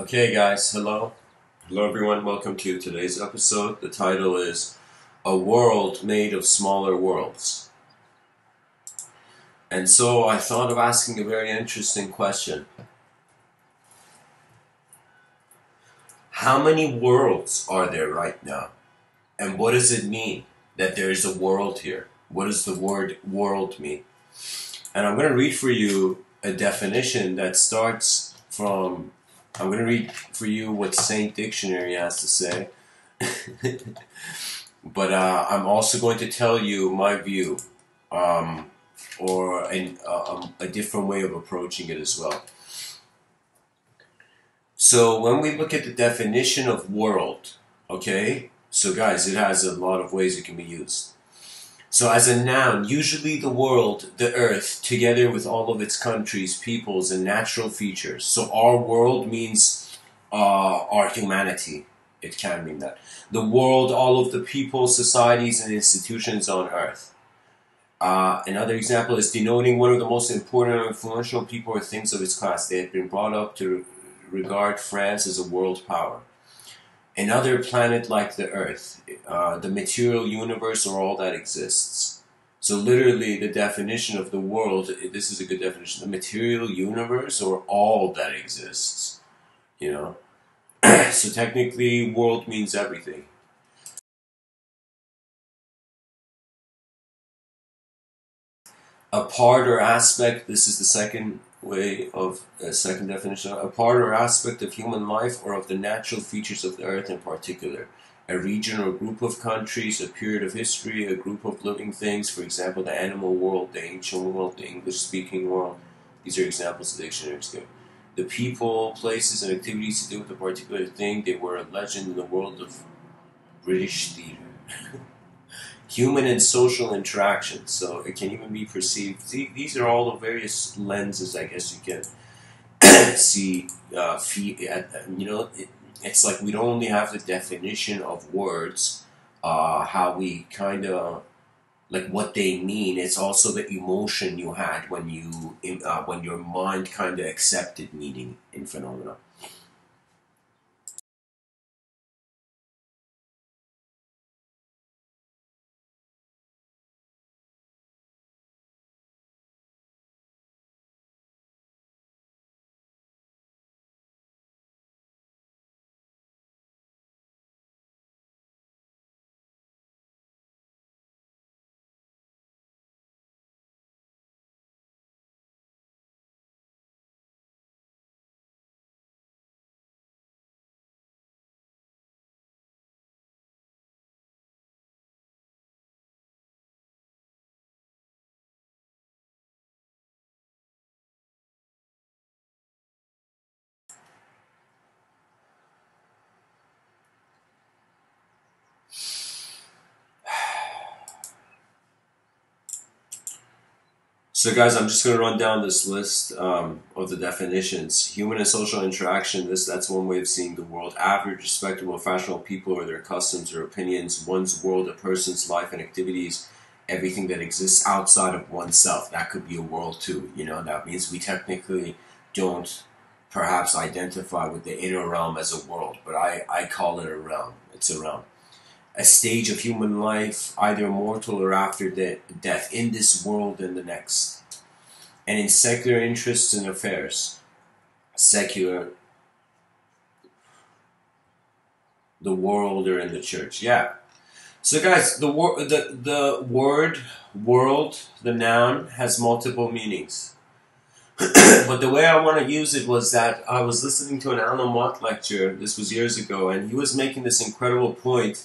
Okay, guys, hello. Hello, everyone. Welcome to today's episode. The title is A World Made of Smaller Worlds. And so I thought of asking a very interesting question How many worlds are there right now? And what does it mean that there is a world here? What does the word world mean? And I'm going to read for you a definition that starts from I'm going to read for you what Saint Dictionary has to say. but uh, I'm also going to tell you my view um, or an, uh, a different way of approaching it as well. So when we look at the definition of world, okay, so guys, it has a lot of ways it can be used. So, as a noun, usually the world, the earth, together with all of its countries, peoples, and natural features. So, our world means uh, our humanity. It can mean that. The world, all of the people, societies, and institutions on earth. Uh, another example is denoting one of the most important and influential people or things of its class. They have been brought up to regard France as a world power another planet like the Earth, uh, the material universe, or all that exists. So, literally, the definition of the world this is a good definition the material universe, or all that exists. You know? so, technically, world means everything. A part or aspect, this is the second way of a second definition a part or aspect of human life or of the natural features of the earth in particular. A region or group of countries a period of history a group of living things for example the animal world the ancient world the english speaking world. These are examples the dictionaries the people places and activities to do with a particular thing they were a legend in the world of british theater human and social interaction. So it can even be perceived. These are all the various lenses, I guess you can see. Uh, you know, it, it's like we don't only have the definition of words, uh, how we kind of like what they mean. It's also the emotion you had when you uh, when your mind kind of accepted meaning in phenomena. So, guys, I'm just going to run down this list um, of the definitions. Human and social interaction. This that's one way of seeing the world. Average, respectable, fashionable people or their customs or opinions. One's world, a person's life and activities. Everything that exists outside of oneself. That could be a world too. You know, that means we technically don't perhaps identify with the inner realm as a world, but I, I call it a realm. It's a realm a stage of human life, either mortal or after de- death, in this world and the next. And in secular interests and affairs, secular, the world or in the church. Yeah. So, guys, the, wor- the, the word world, the noun, has multiple meanings. but the way I want to use it was that I was listening to an Alan Watts lecture, this was years ago, and he was making this incredible point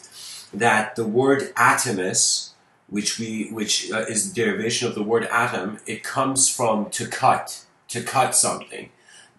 that the word atomus, which we which uh, is the derivation of the word atom, it comes from to cut, to cut something,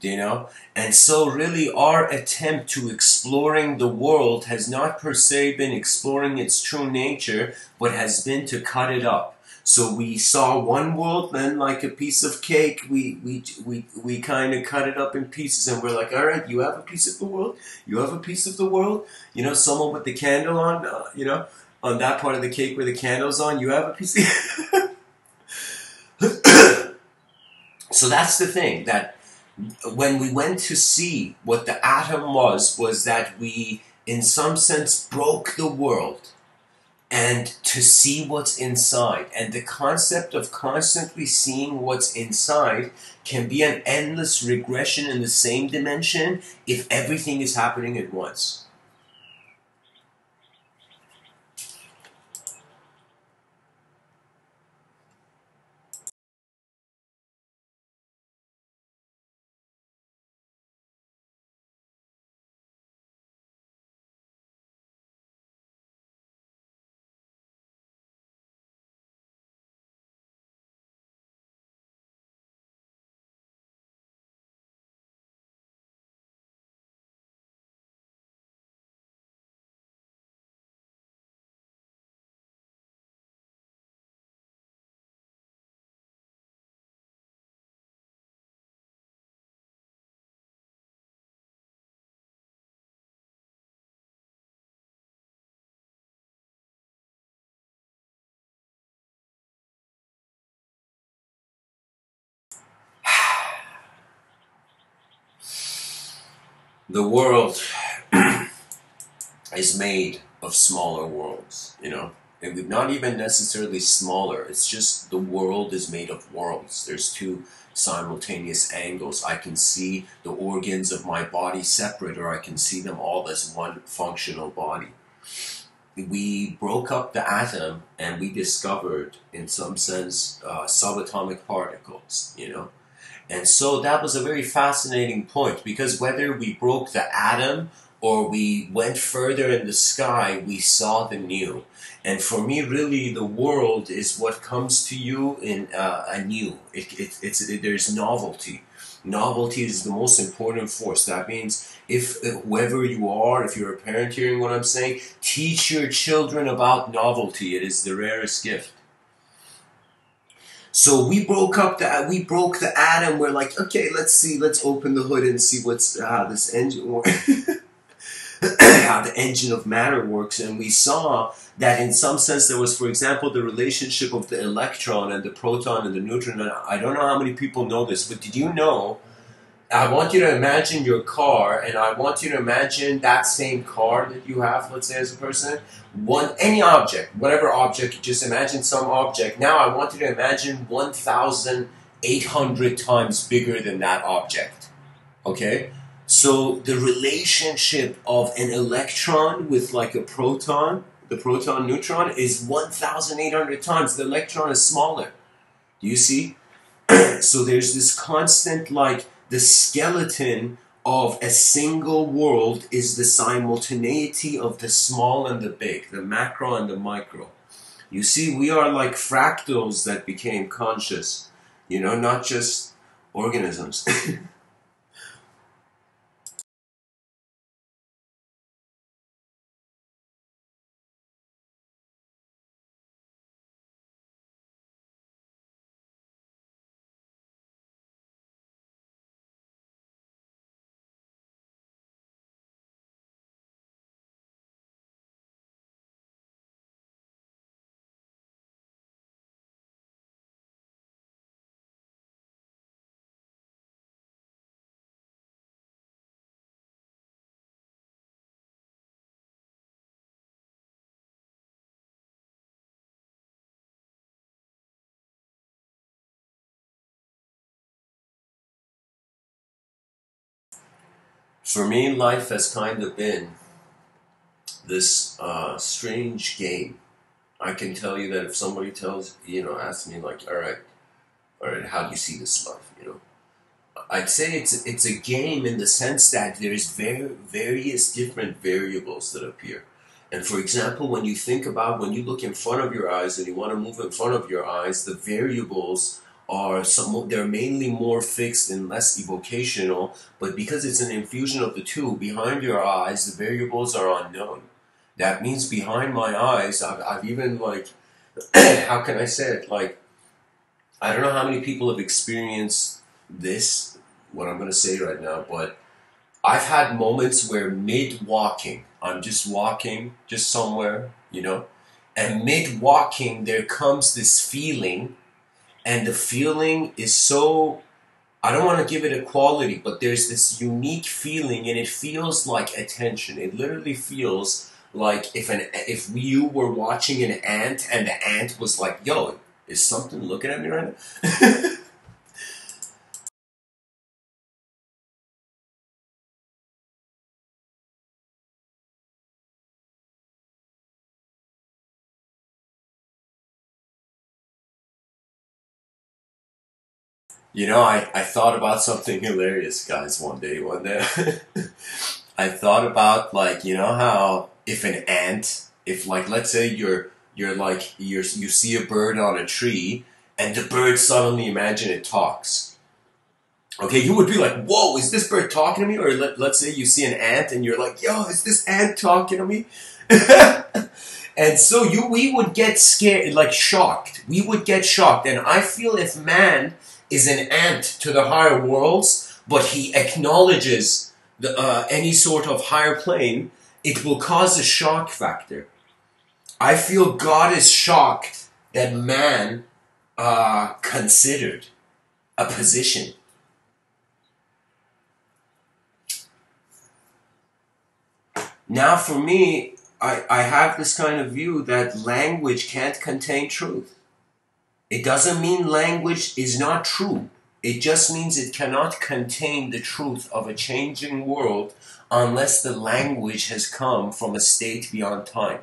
do you know. And so, really, our attempt to exploring the world has not per se been exploring its true nature, but has been to cut it up so we saw one world, then like a piece of cake, we we we we kind of cut it up in pieces, and we're like, all right, you have a piece of the world, you have a piece of the world. You know, someone with the candle on, uh, you know, on that part of the cake where the candle's on, you have a piece. Of so that's the thing that when we went to see what the atom was, was that we, in some sense, broke the world and to see what's inside. And the concept of constantly seeing what's inside can be an endless regression in the same dimension if everything is happening at once. The world is made of smaller worlds, you know? And not even necessarily smaller, it's just the world is made of worlds. There's two simultaneous angles. I can see the organs of my body separate, or I can see them all as one functional body. We broke up the atom and we discovered, in some sense, uh, subatomic particles, you know? And so that was a very fascinating point because whether we broke the atom or we went further in the sky, we saw the new. And for me, really, the world is what comes to you in uh, anew. It, it, it's, it, there's novelty. Novelty is the most important force. That means if whoever you are, if you're a parent hearing what I'm saying, teach your children about novelty. It is the rarest gift. So we broke up the we broke the atom. We're like, okay, let's see, let's open the hood and see what's how this engine works, how the engine of matter works, and we saw that in some sense there was, for example, the relationship of the electron and the proton and the neutron. And I don't know how many people know this, but did you know I want you to imagine your car, and I want you to imagine that same car that you have, let's say, as a person. One, any object, whatever object, just imagine some object. Now I want you to imagine 1,800 times bigger than that object. Okay? So the relationship of an electron with like a proton, the proton neutron, is 1,800 times. The electron is smaller. Do you see? so there's this constant like the skeleton of a single world is the simultaneity of the small and the big, the macro and the micro. You see, we are like fractals that became conscious, you know, not just organisms. for me, life has kind of been this uh, strange game. I can tell you that if somebody tells, you know, asks me like, all right, all right, how do you see this life, you know? I'd say it's it's a game in the sense that there's very various different variables that appear. And for example, when you think about when you look in front of your eyes and you want to move in front of your eyes, the variables are some they're mainly more fixed and less evocational but because it's an infusion of the two behind your eyes the variables are unknown. That means behind my eyes i've, I've even like how can i say it? Like i don't know how many people have experienced this what i'm going to say right now but i've had moments where mid walking i'm just walking just somewhere you know and mid walking there comes this feeling and the feeling is so I don't want to give it a quality, but there's this unique feeling, and it feels like attention. It literally feels like if an if you were watching an ant and the ant was like, "Yo, is something looking at me right now?" You know, I, I thought about something hilarious, guys, one day, one day. I thought about like, you know how if an ant, if like let's say you're you're like you're you see a bird on a tree and the bird suddenly imagine it talks. Okay, you would be like, whoa, is this bird talking to me? Or let, let's say you see an ant and you're like, yo, is this ant talking to me? and so you we would get scared, like shocked. We would get shocked. And I feel if man is an ant to the higher worlds, but he acknowledges the, uh, any sort of higher plane, it will cause a shock factor. I feel God is shocked that man uh, considered a position. Now, for me, I, I have this kind of view that language can't contain truth. It doesn't mean language is not true. It just means it cannot contain the truth of a changing world unless the language has come from a state beyond time.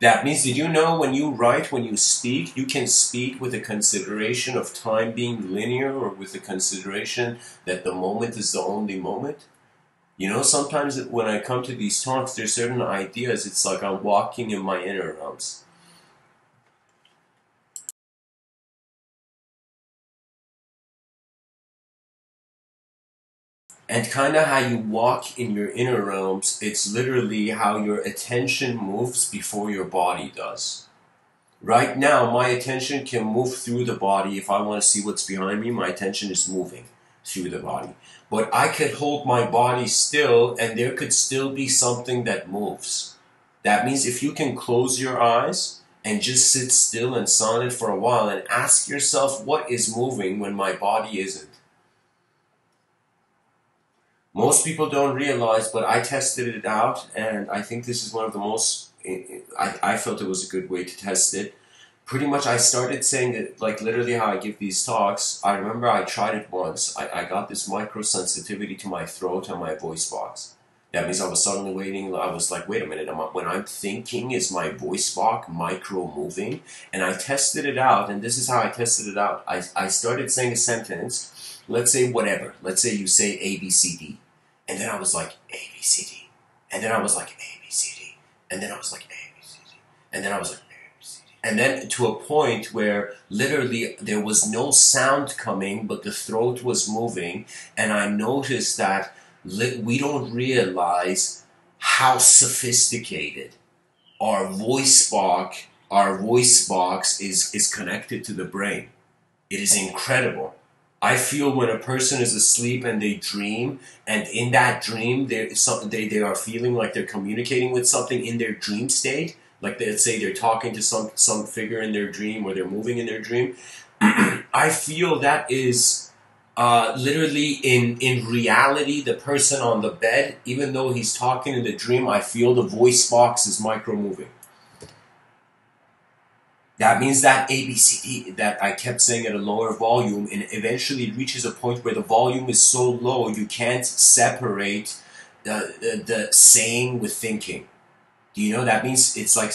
That means, did you know when you write, when you speak, you can speak with a consideration of time being linear or with a consideration that the moment is the only moment? You know, sometimes when I come to these talks, there's certain ideas, it's like I'm walking in my inner realms. And kind of how you walk in your inner realms, it's literally how your attention moves before your body does. Right now, my attention can move through the body. If I want to see what's behind me, my attention is moving through the body but I could hold my body still and there could still be something that moves. That means if you can close your eyes and just sit still and silent for a while and ask yourself what is moving when my body isn't. Most people don't realize, but I tested it out and I think this is one of the most, I, I felt it was a good way to test it pretty much I started saying it like literally how I give these talks. I remember I tried it once. I, I got this micro sensitivity to my throat and my voice box. That means I was suddenly waiting. I was like, wait a minute. I'm, when I'm thinking, is my voice box micro moving? And I tested it out, and this is how I tested it out. I, I started saying a sentence. Let's say whatever. Let's say you say A, B, C, D. And then I was like, A, B, C, D. And then I was like, A, B, C, D. And then I was like, A, B, C, D. And then I was like, and then to a point where literally there was no sound coming, but the throat was moving, and I noticed that we don't realize how sophisticated our voice box, our voice box is, is connected to the brain. It is incredible. I feel when a person is asleep and they dream, and in that dream, they they, they are feeling like they're communicating with something in their dream state like let's say they're talking to some some figure in their dream or they're moving in their dream. I feel that is uh, literally in in reality the person on the bed even though he's talking in the dream i feel the voice box is micro moving that means that abcd that i kept saying at a lower volume and eventually reaches a point where the volume is so low you can't separate the, the, the saying with thinking do you know that means it's like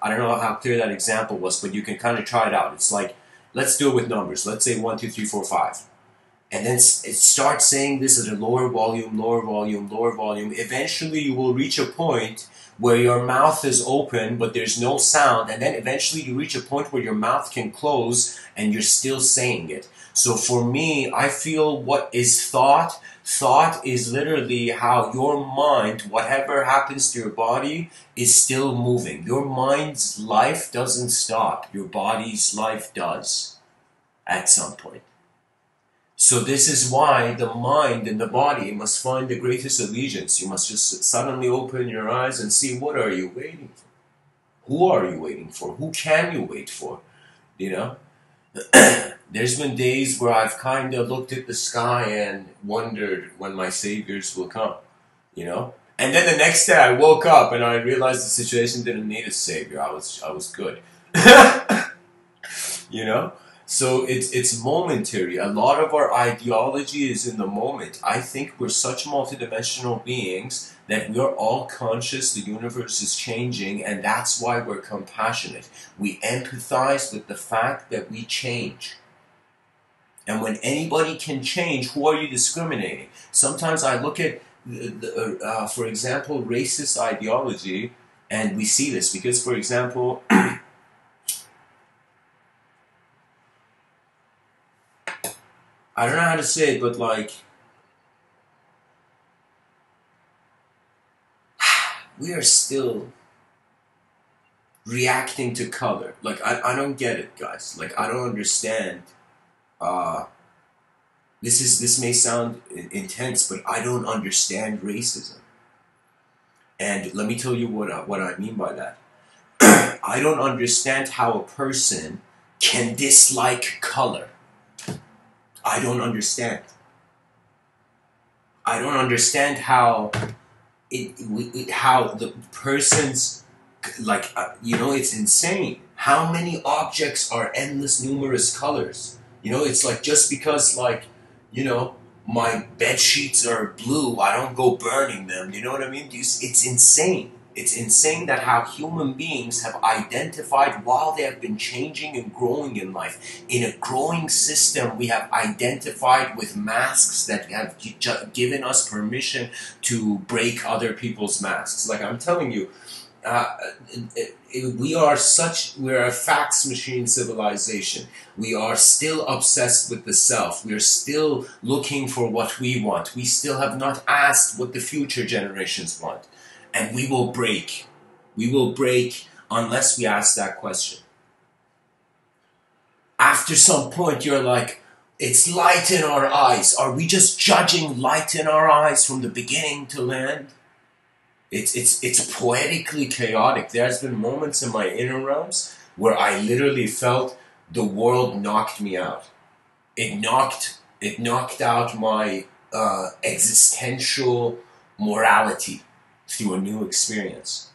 I don't know how clear that example was, but you can kind of try it out. It's like let's do it with numbers. Let's say one, two, three, four, five, and then start saying this at a lower volume, lower volume, lower volume. Eventually, you will reach a point where your mouth is open but there's no sound, and then eventually you reach a point where your mouth can close and you're still saying it. So for me, I feel what is thought Thought is literally how your mind, whatever happens to your body, is still moving. Your mind's life doesn't stop. Your body's life does at some point. So this is why the mind and the body must find the greatest allegiance. You must just suddenly open your eyes and see what are you waiting for? Who are you waiting for? Who can you wait for? You know? There's been days where I've kind of looked at the sky and wondered when my saviors will come, you know? And then the next day I woke up and I realized the situation didn't need a savior. I was I was good. you know? So it's it's momentary. A lot of our ideology is in the moment. I think we're such multidimensional beings that we're all conscious the universe is changing and that's why we're compassionate. We empathize with the fact that we change. And when anybody can change, who are you discriminating? Sometimes I look at, the, uh, for example, racist ideology, and we see this because, for example, I don't know how to say it, but like, we are still reacting to color. Like, I, I don't get it, guys. Like, I don't understand uh, this is this may sound intense, but I don't understand racism. And let me tell you what I, what I mean by that. I don't understand how a person can dislike color. I don't understand. I don't understand how it, it how the person's like uh, you know it's insane. How many objects are endless numerous colors? You know, it's like just because like, you know, my bed sheets are blue, I don't go burning them. You know what I mean? It's insane. It's insane that how human beings have identified while they have been changing and growing in life. In a growing system, we have identified with masks that have given us permission to break other people's masks. Like I'm telling you, uh, we are such we're a fax machine civilization. We are still obsessed with the self. We are still looking for what we want. We still have not asked what the future generations want. And we will break. We will break unless we ask that question. After some point you're like it's light in our eyes. Are we just judging light in our eyes from the beginning to end it's it's it's poetically chaotic. There's been moments in my inner realms where I literally felt the world knocked me out. It knocked it knocked out my uh, existential morality through a new experience.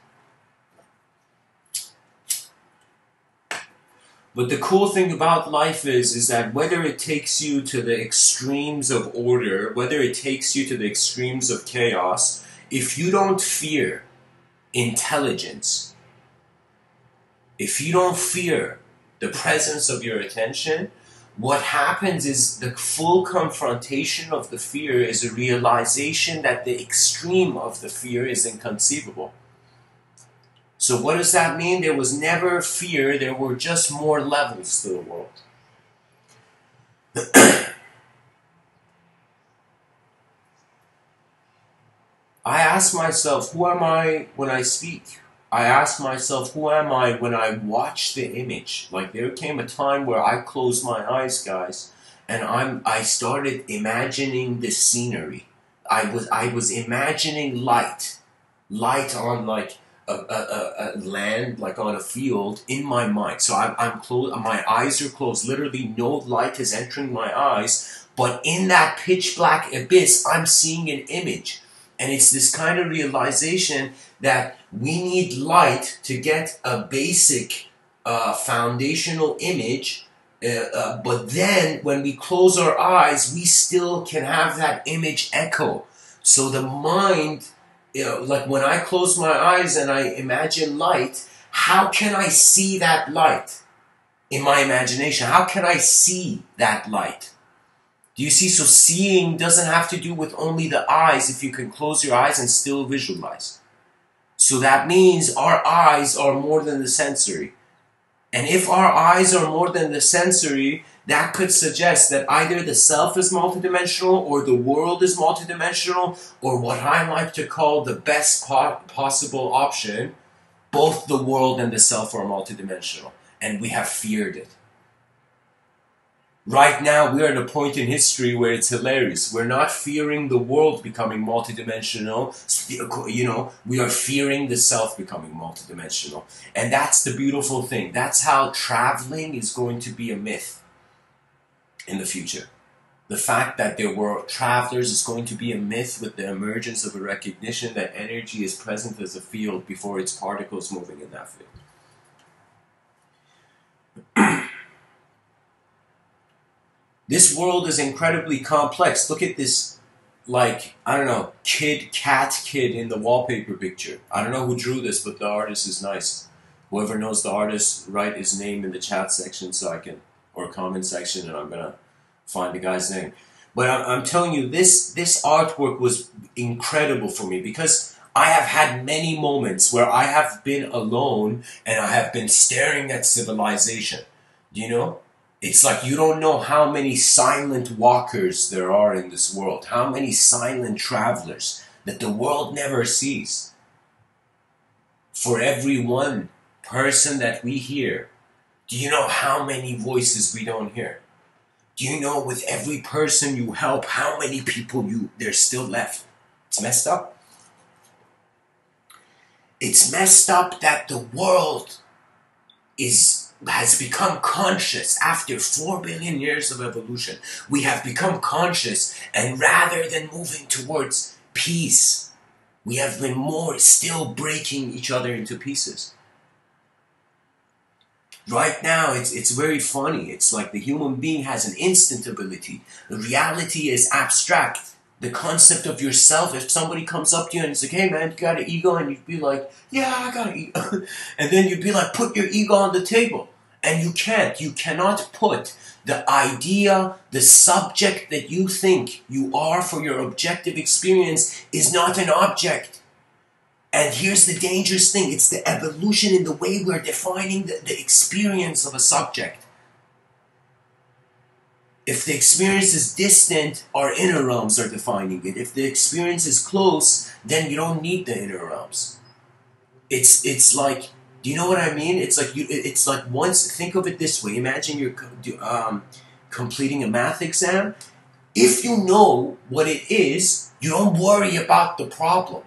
But the cool thing about life is, is that whether it takes you to the extremes of order, whether it takes you to the extremes of chaos, if you don't fear intelligence, if you don't fear the presence of your attention, what happens is the full confrontation of the fear is a realization that the extreme of the fear is inconceivable. So, what does that mean? There was never fear, there were just more levels to the world. I ask myself, who am I when I speak? I ask myself, who am I when I watch the image? Like there came a time where I closed my eyes, guys, and I'm I started imagining the scenery. I was I was imagining light, light on like a, a, a, land, like on a field, in my mind. So I'm I'm closed. My eyes are closed. Literally, no light is entering my eyes. But in that pitch black abyss, I'm seeing an image. And it's this kind of realization that we need light to get a basic uh, foundational image. Uh, uh, but then when we close our eyes, we still can have that image echo. So the mind, you know, like when I close my eyes and I imagine light, how can I see that light in my imagination? How can I see that light? Do you see? So seeing doesn't have to do with only the eyes if you can close your eyes and still visualize. So that means our eyes are more than the sensory. And if our eyes are more than the sensory, that could suggest that either the self is multidimensional or the world is multidimensional, or what I like to call the best po- possible option, both the world and the self are multidimensional. And we have feared it. Right now, we're at a point in history where it's hilarious. We're not fearing the world becoming multidimensional. You know, we are fearing the self becoming multidimensional. And that's the beautiful thing. That's how traveling is going to be a myth. in the future. The fact that there were travelers is going to be a myth with the emergence of a recognition that energy is present as a field before its particles moving in that field. this world is incredibly complex. Look at this, like, I don't know, kid, cat kid in the wallpaper picture. I don't know who drew this, but the artist is nice. Whoever knows the artist, write his name in the chat section so I can, or comment section, and I'm gonna find the guy's name. But I'm, I'm telling you, this this artwork was incredible for me because I have had many moments where I have been alone and I have been staring at civilization. Do you know? It's like you don't know how many silent walkers there are in this world, how many silent travelers that the world never sees. For every one person that we hear, do you know how many voices we don't hear? Do you know with every person you help, how many people you there's still left? It's messed up. It's messed up that the world is has become conscious after 4 billion years of evolution. We have become conscious, and rather than moving towards peace, we have been more still breaking each other into pieces. Right now, it's, it's very funny. It's like the human being has an instant ability. The reality is abstract the concept of yourself. If somebody comes up to you and says, "Hey, man, you got an ego," and you'd be like, "Yeah, I got an ego," and then you'd be like, "Put your ego on the table," and you can't. You cannot put the idea, the subject that you think you are for your objective experience is not an object. And here's the dangerous thing it's the evolution in the way we're defining the, the experience of a subject. If the experience is distant, our inner realms are defining it. If the experience is close, then you don't need the inner realms. It's it's like, do you know what I mean? It's like you. It's like once. Think of it this way. Imagine you're um, completing a math exam. If you know what it is, you don't worry about the problem.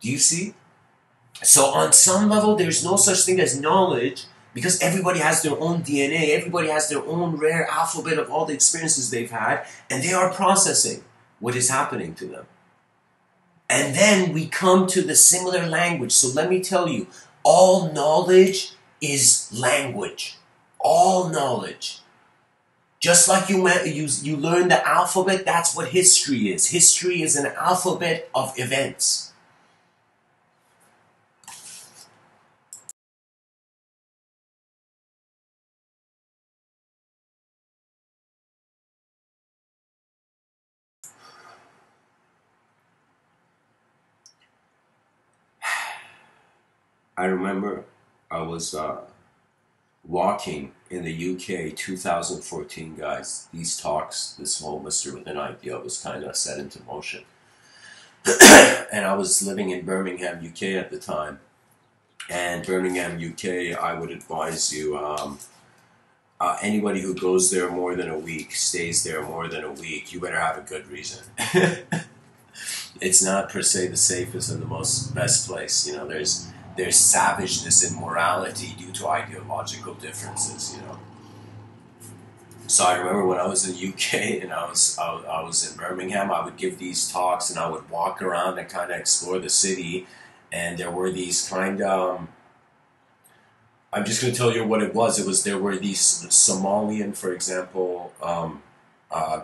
Do you see? So on some level, there's no such thing as knowledge because everybody has their own DNA, everybody has their own rare alphabet of all the experiences they've had, and they are processing what is happening to them. And then we come to the similar language. So let me tell you, all knowledge is language. All knowledge. Just like you, you, you learn the alphabet, that's what history is. History is an alphabet of events. I remember I was uh, walking in the UK 2014, guys. These talks, this whole Mr. Within idea was kind of set into motion. and I was living in Birmingham, UK at the time. And Birmingham, UK, I would advise you um, uh, anybody who goes there more than a week, stays there more than a week, you better have a good reason. it's not per se the safest and the most best place. You know, there's there's savageness in morality due to ideological differences, you know. So I remember when I was in the UK and I was I, I was in Birmingham, I would give these talks and I would walk around and kind of explore the city, and there were these kind of um, I'm just going to tell you what it was. It was there were these Somalian, for example, um, uh,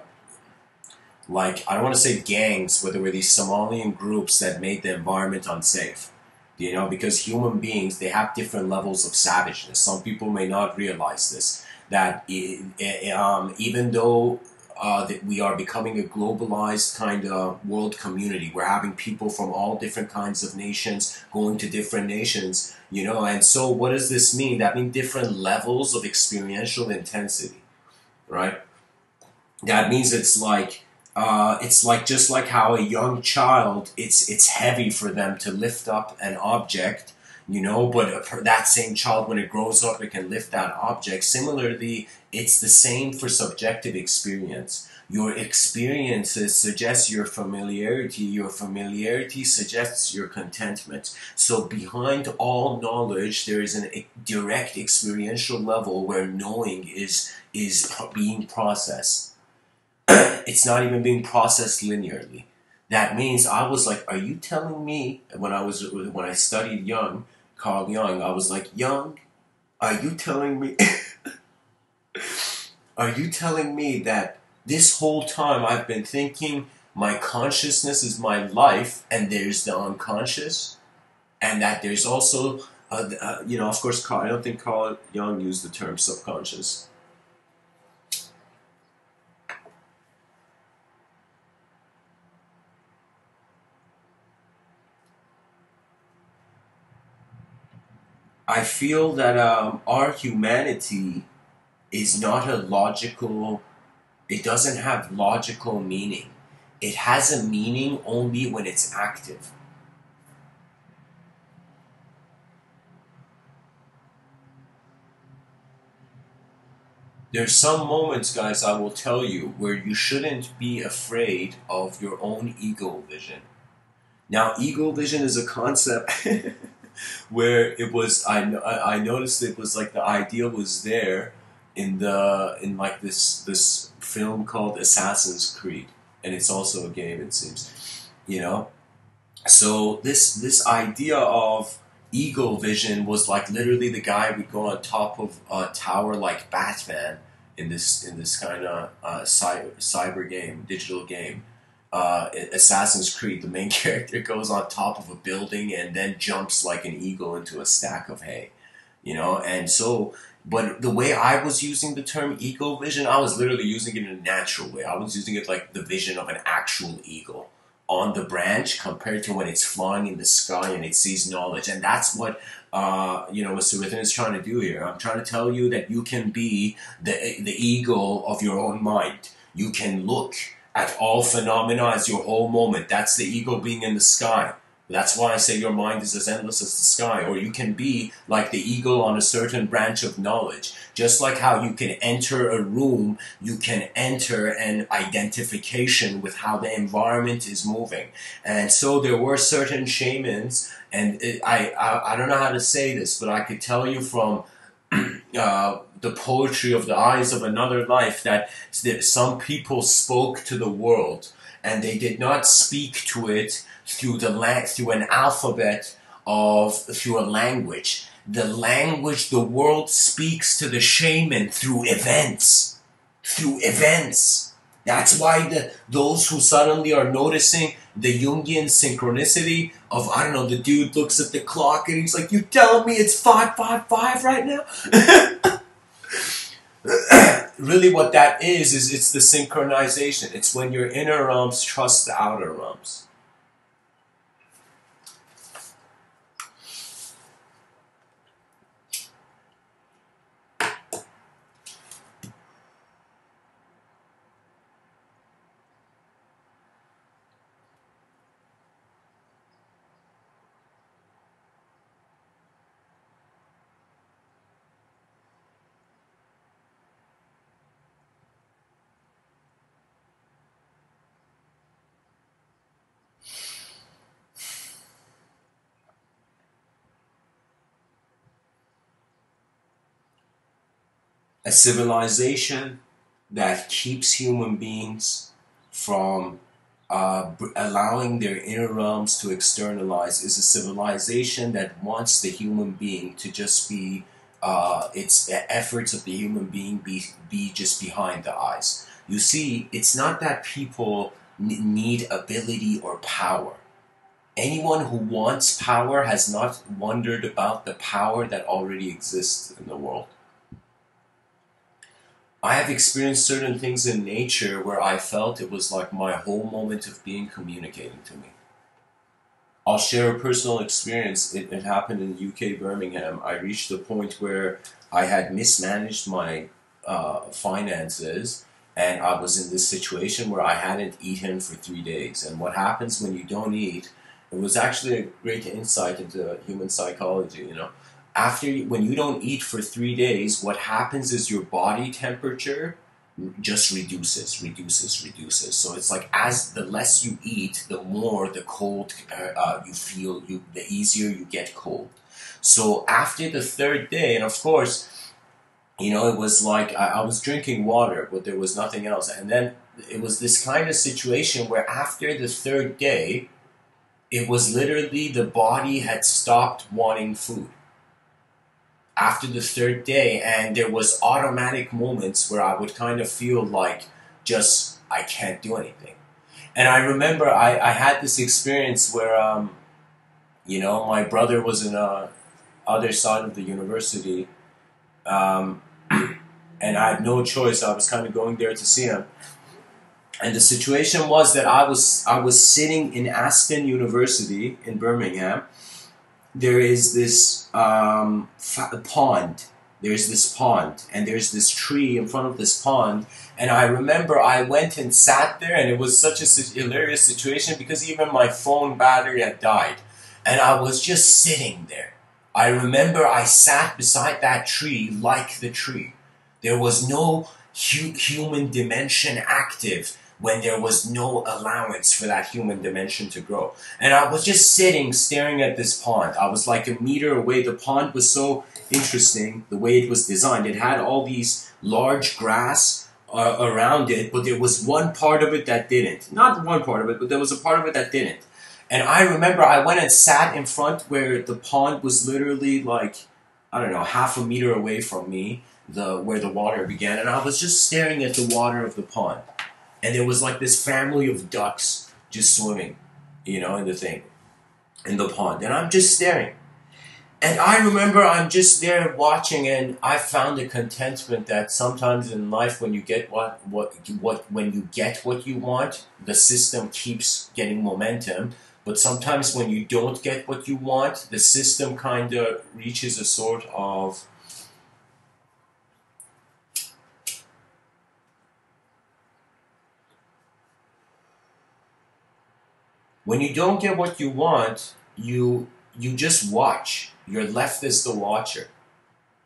like I don't want to say gangs, but there were these Somalian groups that made the environment unsafe you know because human beings they have different levels of savageness. Some people may not realize this that um, even though uh, that we are becoming a globalized kind of world community we're having people from all different kinds of nations going to different nations you know and so what does this mean? That means different levels of experiential intensity right? That means it's like uh, it's like just like how a young child, it's it's heavy for them to lift up an object, you know but that same child when it grows up it can lift that object. Similarly it's the same for subjective experience. Your experiences suggest your familiarity your familiarity suggests your contentment. So behind all knowledge there is a direct experiential level where knowing is is being processed it's not even being processed linearly. That means I was like, are you telling me when I was when I studied Jung, Carl Jung, I was like, Jung, are you telling me are you telling me that this whole time I've been thinking my consciousness is my life and there's the unconscious? And that there's also uh, uh, you know of course Carl, I don't think Carl Jung used the term subconscious I feel that um, our humanity is not a logical, it doesn't have logical meaning. It has a meaning only when it's active. There's some moments, guys, I will tell you, where you shouldn't be afraid of your own eagle vision. Now, eagle vision is a concept where it was I, I noticed it was like the idea was there in the in like this this film called Assassin's Creed and it's also a game it seems you know? So this this idea of eagle vision was like literally the guy would go on top of a tower like Batman in this in this kind of uh, cyber game digital game uh, Assassin's Creed, the main character goes on top of a building and then jumps like an eagle into a stack of hay, you know. And so, but the way I was using the term eagle vision, I was literally using it in a natural way. I was using it like the vision of an actual eagle on the branch compared to when it's flying in the sky and it sees knowledge. And that's what uh, you know, Mr. Within is trying to do here. I'm trying to tell you that you can be the the eagle of your own mind. You can look at all phenomena as your whole moment. That's the ego being in the sky. That's why I say your mind is as endless as the sky. Or you can be like the eagle on a certain branch of knowledge. Just like how you can enter a room, you can enter an identification with how the environment is moving. And so there were certain shamans, and it, I, I, I don't know how to say this, but I could tell you from uh, the poetry of the eyes of another life that some people spoke to the world and they did not speak to it through the through an alphabet of through a language. The language the world speaks to the shaman through events through events. That's why the those who suddenly are noticing the Jungian synchronicity of I don't know, the dude looks at the clock and he's like, "You telling me it's five five five right now?" really, what that is is it's the synchronization. It's when your inner realms trust the outer realms. A civilization that keeps human beings from uh, allowing their inner realms to externalize is a civilization that wants the human being to just be uh, its efforts of the human being be be just behind the eyes. You see, it's not that people need ability or power. Anyone who wants power has not wondered about the power that already exists in the world. I have experienced certain things in nature where I felt it was like my whole moment of being communicating to me. I'll share a personal experience. It, it happened in UK Birmingham. I reached a point where I had mismanaged my uh, finances and I was in this situation where I hadn't eaten for three days. And what happens when you don't eat It was actually a great insight into human psychology, you know. After when you don't eat for three days, what happens is your body temperature just reduces, reduces, reduces. So it's like as the less you eat, the more the cold uh, uh, you feel, you the easier you get cold. So after the third day, and of course, you know, it was like I, I was drinking water, but there was nothing else. And then it was this kind of situation where after the third day, it was literally the body had stopped wanting food after the third day and there was automatic moments where i would kind of feel like just i can't do anything and i remember i, I had this experience where um, you know my brother was in a other side of the university um, and i had no choice i was kind of going there to see him and the situation was that I was I was sitting in Aston University in Birmingham. There is this um, pond. There's this pond, and there's this tree in front of this pond. And I remember I went and sat there, and it was such a hilarious situation because even my phone battery had died, and I was just sitting there. I remember I sat beside that tree like the tree. There was no hu- human dimension active when there was no allowance for that human dimension to grow. And I was just sitting staring at this pond. I was like a meter away. The pond was so interesting the way it was designed. It had all these large grass uh, around it, but there was one part of it that didn't. Not one part of it, but there was a part of it that didn't. And I remember I went and sat in front where the pond was literally like, I don't know, half a meter away from me, the where the water began, and I was just staring at the water of the pond and there was like this family of ducks just swimming, you know, in the thing, in the pond, and I'm just staring. And I remember I'm just there watching, and I found a contentment that sometimes in life, when you get what what what when you get what you want, the system keeps getting momentum. But sometimes when you don't get what you want, the system kind of reaches a sort of When you don't get what you want, you you just watch. You're left as the watcher.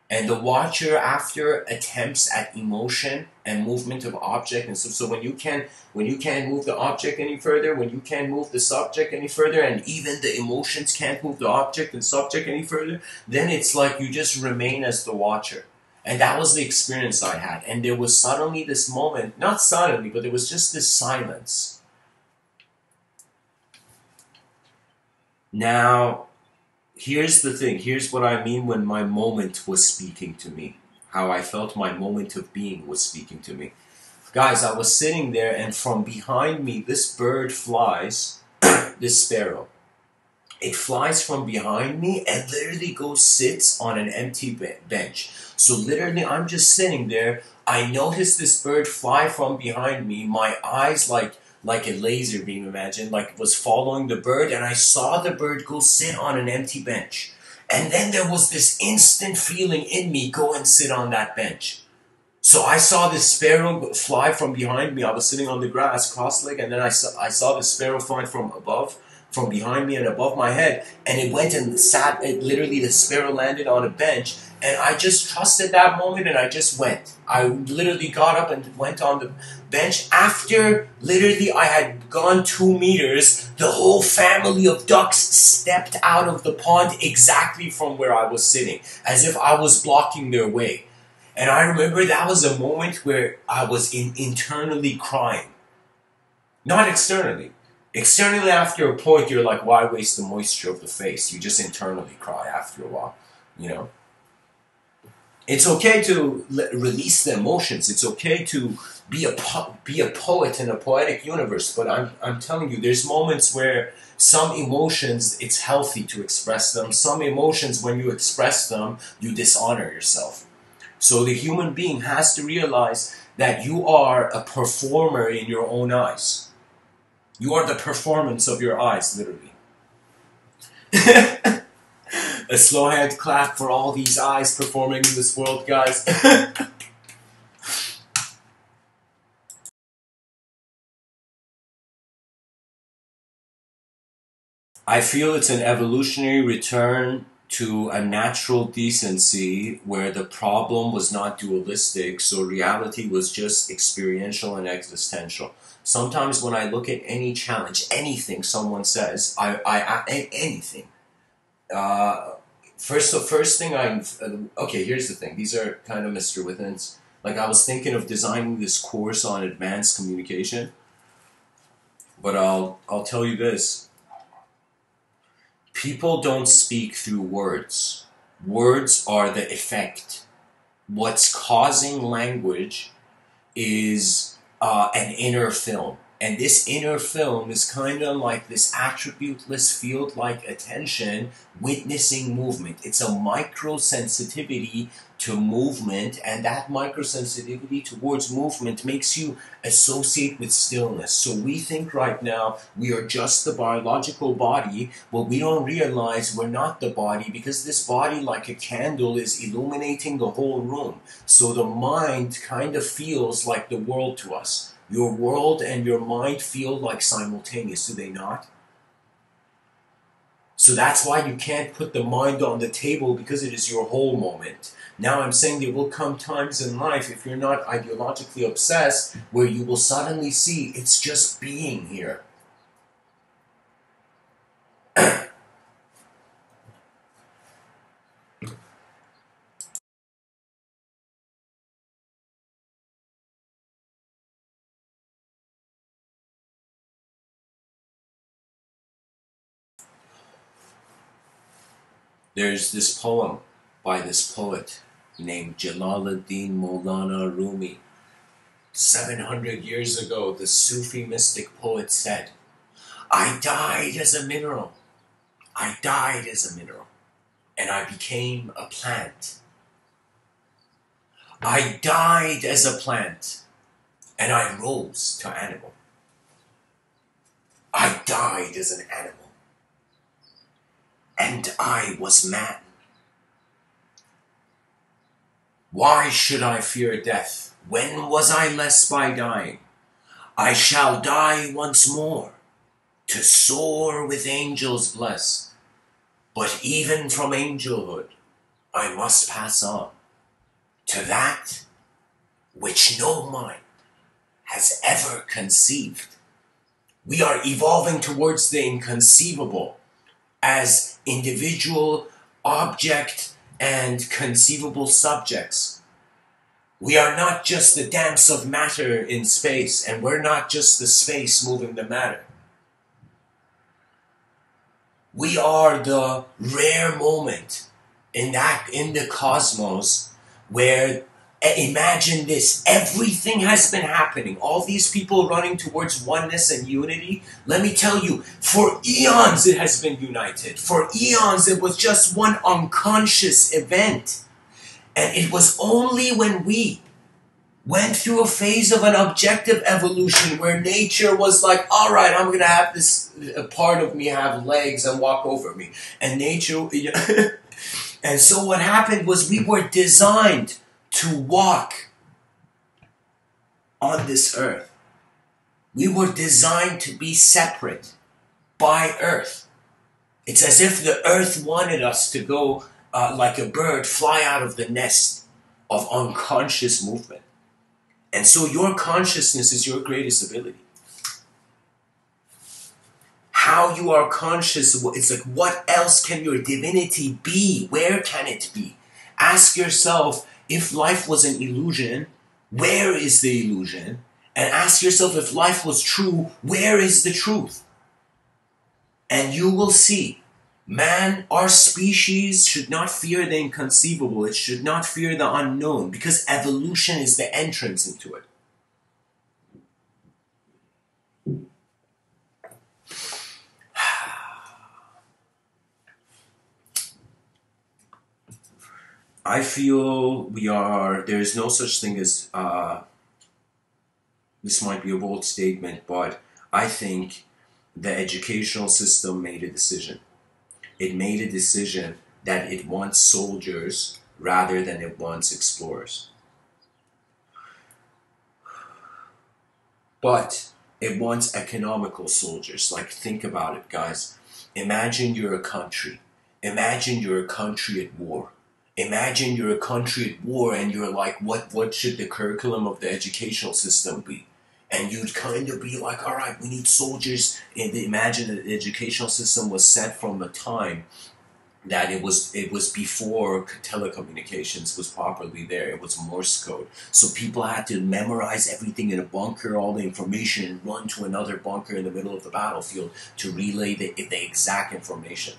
And the watcher after attempts at emotion and movement of object and so, so when you can when you can't move the object any further, when you can't move the subject any further, and even the emotions can't move the object and subject any further, then it's like you just remain as the watcher. And that was the experience I had. And there was suddenly this moment, not suddenly, but there was just this silence Now, here's the thing. Here's what I mean when my moment was speaking to me. How I felt my moment of being was speaking to me. Guys, I was sitting there, and from behind me, this bird flies, this sparrow. It flies from behind me and literally goes sits on an empty bench. So literally, I'm just sitting there. I notice this bird fly from behind me. My eyes like like a laser beam, imagine, like was following the bird, and I saw the bird go sit on an empty bench. And then there was this instant feeling in me go and sit on that bench. So I saw this sparrow fly from behind me. I was sitting on the grass, cross-legged, and then I saw, I saw the sparrow fly from above, from behind me and above my head, and it went and sat. It literally, the sparrow landed on a bench, and I just trusted that moment, and I just went. I literally got up and went on the bench. After literally I had gone two meters, the whole family of ducks stepped out of the pond exactly from where I was sitting, as if I was blocking their way. And I remember that was a moment where I was in, internally crying. Not externally. Externally, after a point, you're like, why waste the moisture of the face? You just internally cry after a while, you know? It's okay to release the emotions. It's okay to be a po- be a poet in a poetic universe. But I'm I'm telling you, there's moments where some emotions it's healthy to express them. Some emotions, when you express them, you dishonor yourself. So the human being has to realize that you are a performer in your own eyes. You are the performance of your eyes, literally. a slow hand clap for all these eyes performing in this world, guys. I feel it's an evolutionary return to a natural decency where the problem was not dualistic, so reality was just experiential and existential. Sometimes when I look at any challenge, anything someone says, I, I, I anything. Uh, first, the first thing I'm okay. Here's the thing. These are kind of Mr. Within's. Like I was thinking of designing this course on advanced communication, but I'll I'll tell you this people don't speak through words. Words are the effect. What's causing language is uh, an inner film. And this inner film is kind of like this attributeless field like attention witnessing movement. It's a micro sensitivity to movement, and that microsensitivity towards movement makes you associate with stillness. So we think right now we are just the biological body, but we don't realize we're not the body because this body, like a candle, is illuminating the whole room. So the mind kind of feels like the world to us. Your world and your mind feel like simultaneous, do they not? So that's why you can't put the mind on the table because it is your whole moment. Now I'm saying there will come times in life, if you're not ideologically obsessed, where you will suddenly see it's just being here. There's this poem by this poet named Jalaluddin Maulana Rumi. 700 years ago, the Sufi mystic poet said, I died as a mineral. I died as a mineral, and I became a plant. I died as a plant, and I rose to animal. I died as an animal, and I was man. Why should I fear death? When was I less by dying? I shall die once more, to soar with angels bless. But even from angelhood, I must pass on to that which no mind has ever conceived. We are evolving towards the inconceivable as individual object and conceivable subjects. We are not just the dance of matter in space, and we're not just the space moving the matter. We are the rare moment in that in the cosmos where Eh, imagine this. Everything has been happening. All these people running towards oneness and unity. Let me tell you for eons it has been united. For eons it was just one unconscious event. And it was only when we went through a phase of an objective evolution where nature was like all right i'm gonna have this part of me have legs and walk over me. And nature and so what happened was we were designed to walk on this earth. We were designed to be separate by earth. It's as if the earth wanted us to go uh, like a bird, fly out of the nest of unconscious movement. And so your consciousness is your greatest ability. How you are conscious, it's like, what else can your divinity be? Where can it be? Ask yourself, if life was an illusion, where is the illusion? And ask yourself if life was true, where is the truth? And you will see. Man, our species should not fear the inconceivable. It should not fear the unknown because evolution is the entrance into it. I feel we are, there is no such thing as, uh, this might be a bold statement, but I think the educational system made a decision. It made a decision that it wants soldiers rather than it wants explorers. But it wants economical soldiers. Like, think about it, guys. Imagine you're a country. Imagine you're a country at war. Imagine you're a country at war and you're like, what, what should the curriculum of the educational system be? And you'd kind of be like, all right, we need soldiers. And imagine the educational system was set from a time that it was it was before telecommunications was properly there. It was Morse code, so people had to memorize everything in a bunker, all the information, and run to another bunker in the middle of the battlefield to relay the, the exact information.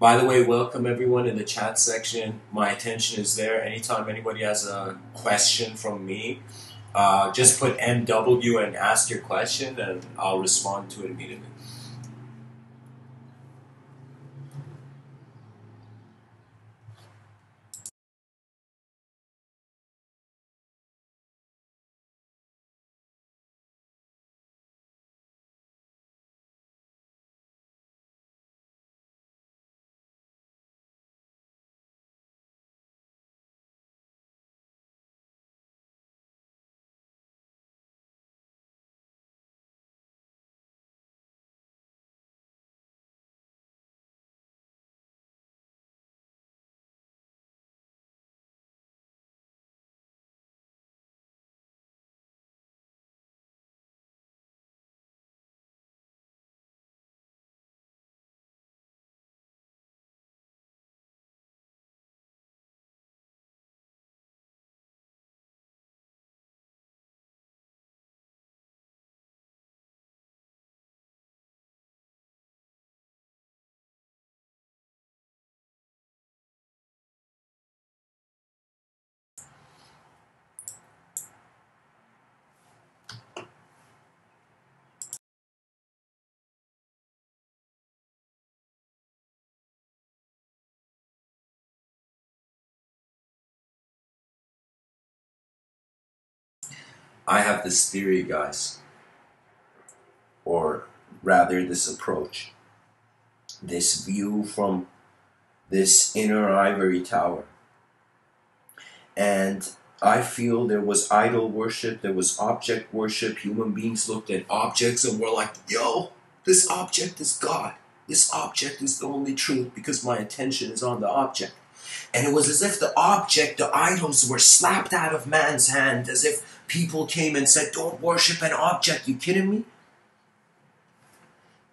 By the way, welcome everyone in the chat section. My attention is there. Anytime anybody has a question from me, uh, just put MW and ask your question, and I'll respond to it immediately. I have this theory, guys, or rather, this approach, this view from this inner ivory tower. And I feel there was idol worship, there was object worship. Human beings looked at objects and were like, yo, this object is God. This object is the only truth because my attention is on the object. And it was as if the object, the idols, were slapped out of man's hand, as if people came and said, Don't worship an object. You kidding me?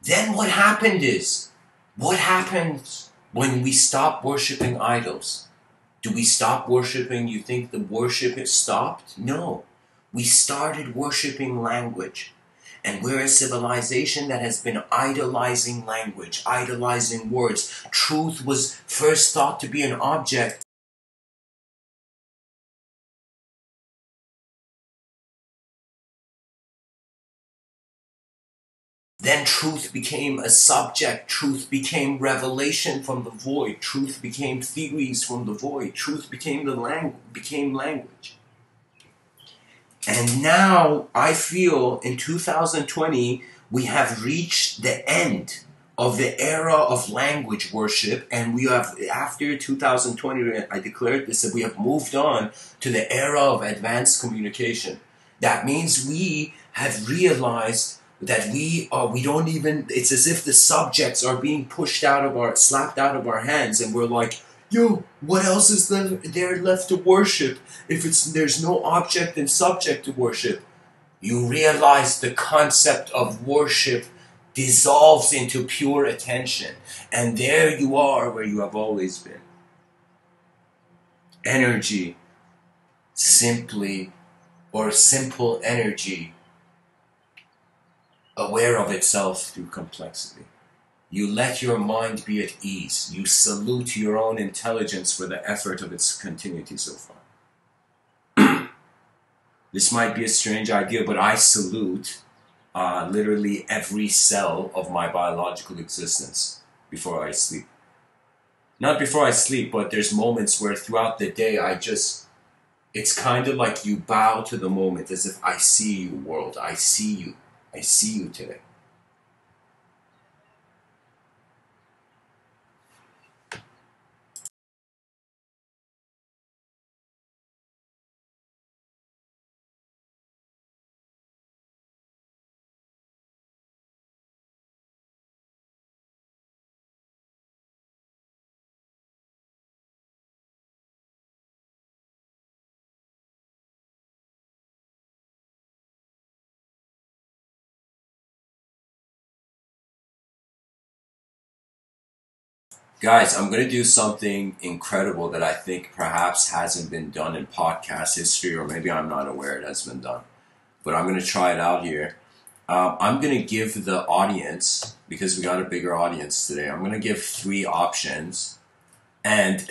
Then what happened is, what happens when we stop worshiping idols? Do we stop worshiping? You think the worship has stopped? No. We started worshiping language. And we're a civilization that has been idolizing language, idolizing words. Truth was first thought to be an object Then truth became a subject, truth became revelation from the void, truth became theories from the void, truth became the language became language. And now I feel in 2020 we have reached the end of the era of language worship and we have after 2020 I declared this that we have moved on to the era of advanced communication. That means we have realized that we are we don't even it's as if the subjects are being pushed out of our slapped out of our hands and we're like yo what else is there left to worship? If it's there's no object and subject to worship you realize the concept of worship dissolves into pure attention and there you are where you have always been. Energy simply or simple energy aware of itself through complexity. You let your mind be at ease. You salute your own intelligence for the effort of its continuity so far. this might be a strange idea, but I salute uh, literally every cell of my biological existence before I sleep. Not before I sleep, but there's moments where throughout the day I just, it's kind of like you bow to the moment as if I see you, world. I see you. I see you today. Guys, I'm going to do something incredible that I think perhaps hasn't been done in podcast history, or maybe I'm not aware it has been done. But I'm going to try it out here. Um, I'm going to give the audience, because we got a bigger audience today, I'm going to give three options. And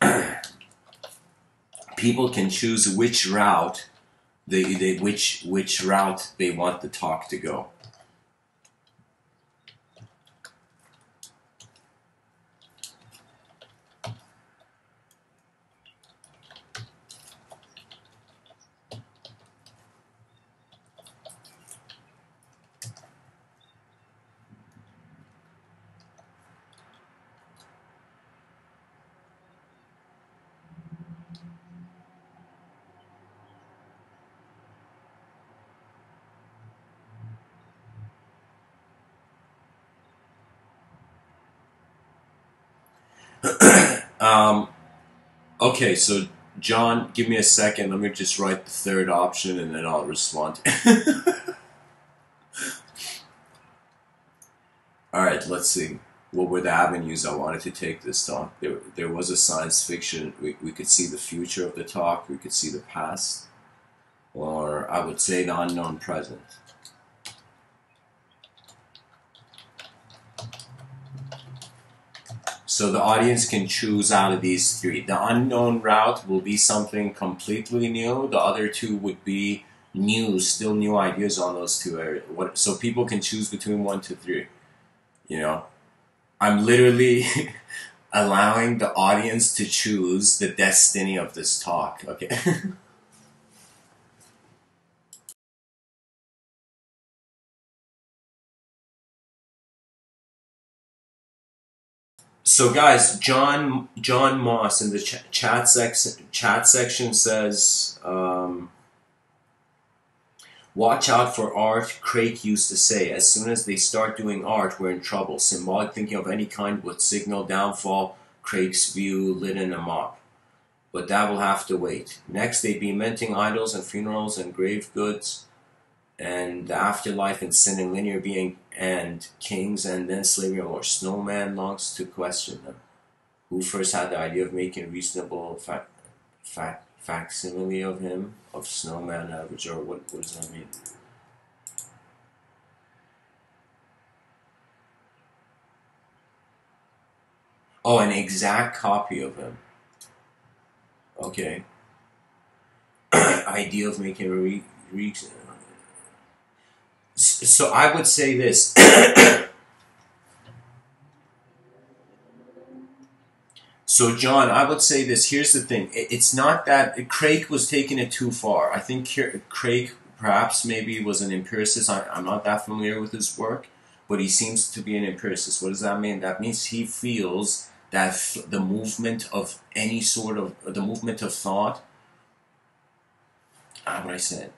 people can choose which route they, they which which route they want the talk to go. um, okay, so John, give me a second. Let me just write the third option and then I'll respond. All right, let's see. What were the avenues I wanted to take this talk? There, there was a science fiction. We, we could see the future of the talk. We could see the past, or I would say the unknown present. So the audience can choose out of these three. The unknown route will be something completely new. The other two would be new, still new ideas on those two areas. What, so people can choose between one to three. You know, I'm literally allowing the audience to choose the destiny of this talk. Okay. so guys, John John Moss in the ch- chat section chat section says, um, "Watch out for art." Craig used to say, "As soon as they start doing art, we're in trouble." Symbolic thinking of any kind would signal downfall. Craig's view lit in a mop, but that will have to wait. Next, they'd be minting idols and funerals and grave goods and the afterlife and sin and linear being and kings and then slavery or snowman longs to question them. Who first had the idea of making reasonable fac- fac- facsimile of him of snowman average or what, what does that mean? Oh an exact copy of him. Okay. Idea of making a re- so I would say this. so John, I would say this. Here's the thing. It's not that Craig was taking it too far. I think Craig perhaps maybe was an empiricist. I'm not that familiar with his work, but he seems to be an empiricist. What does that mean? That means he feels that the movement of any sort of the movement of thought. How would I say it?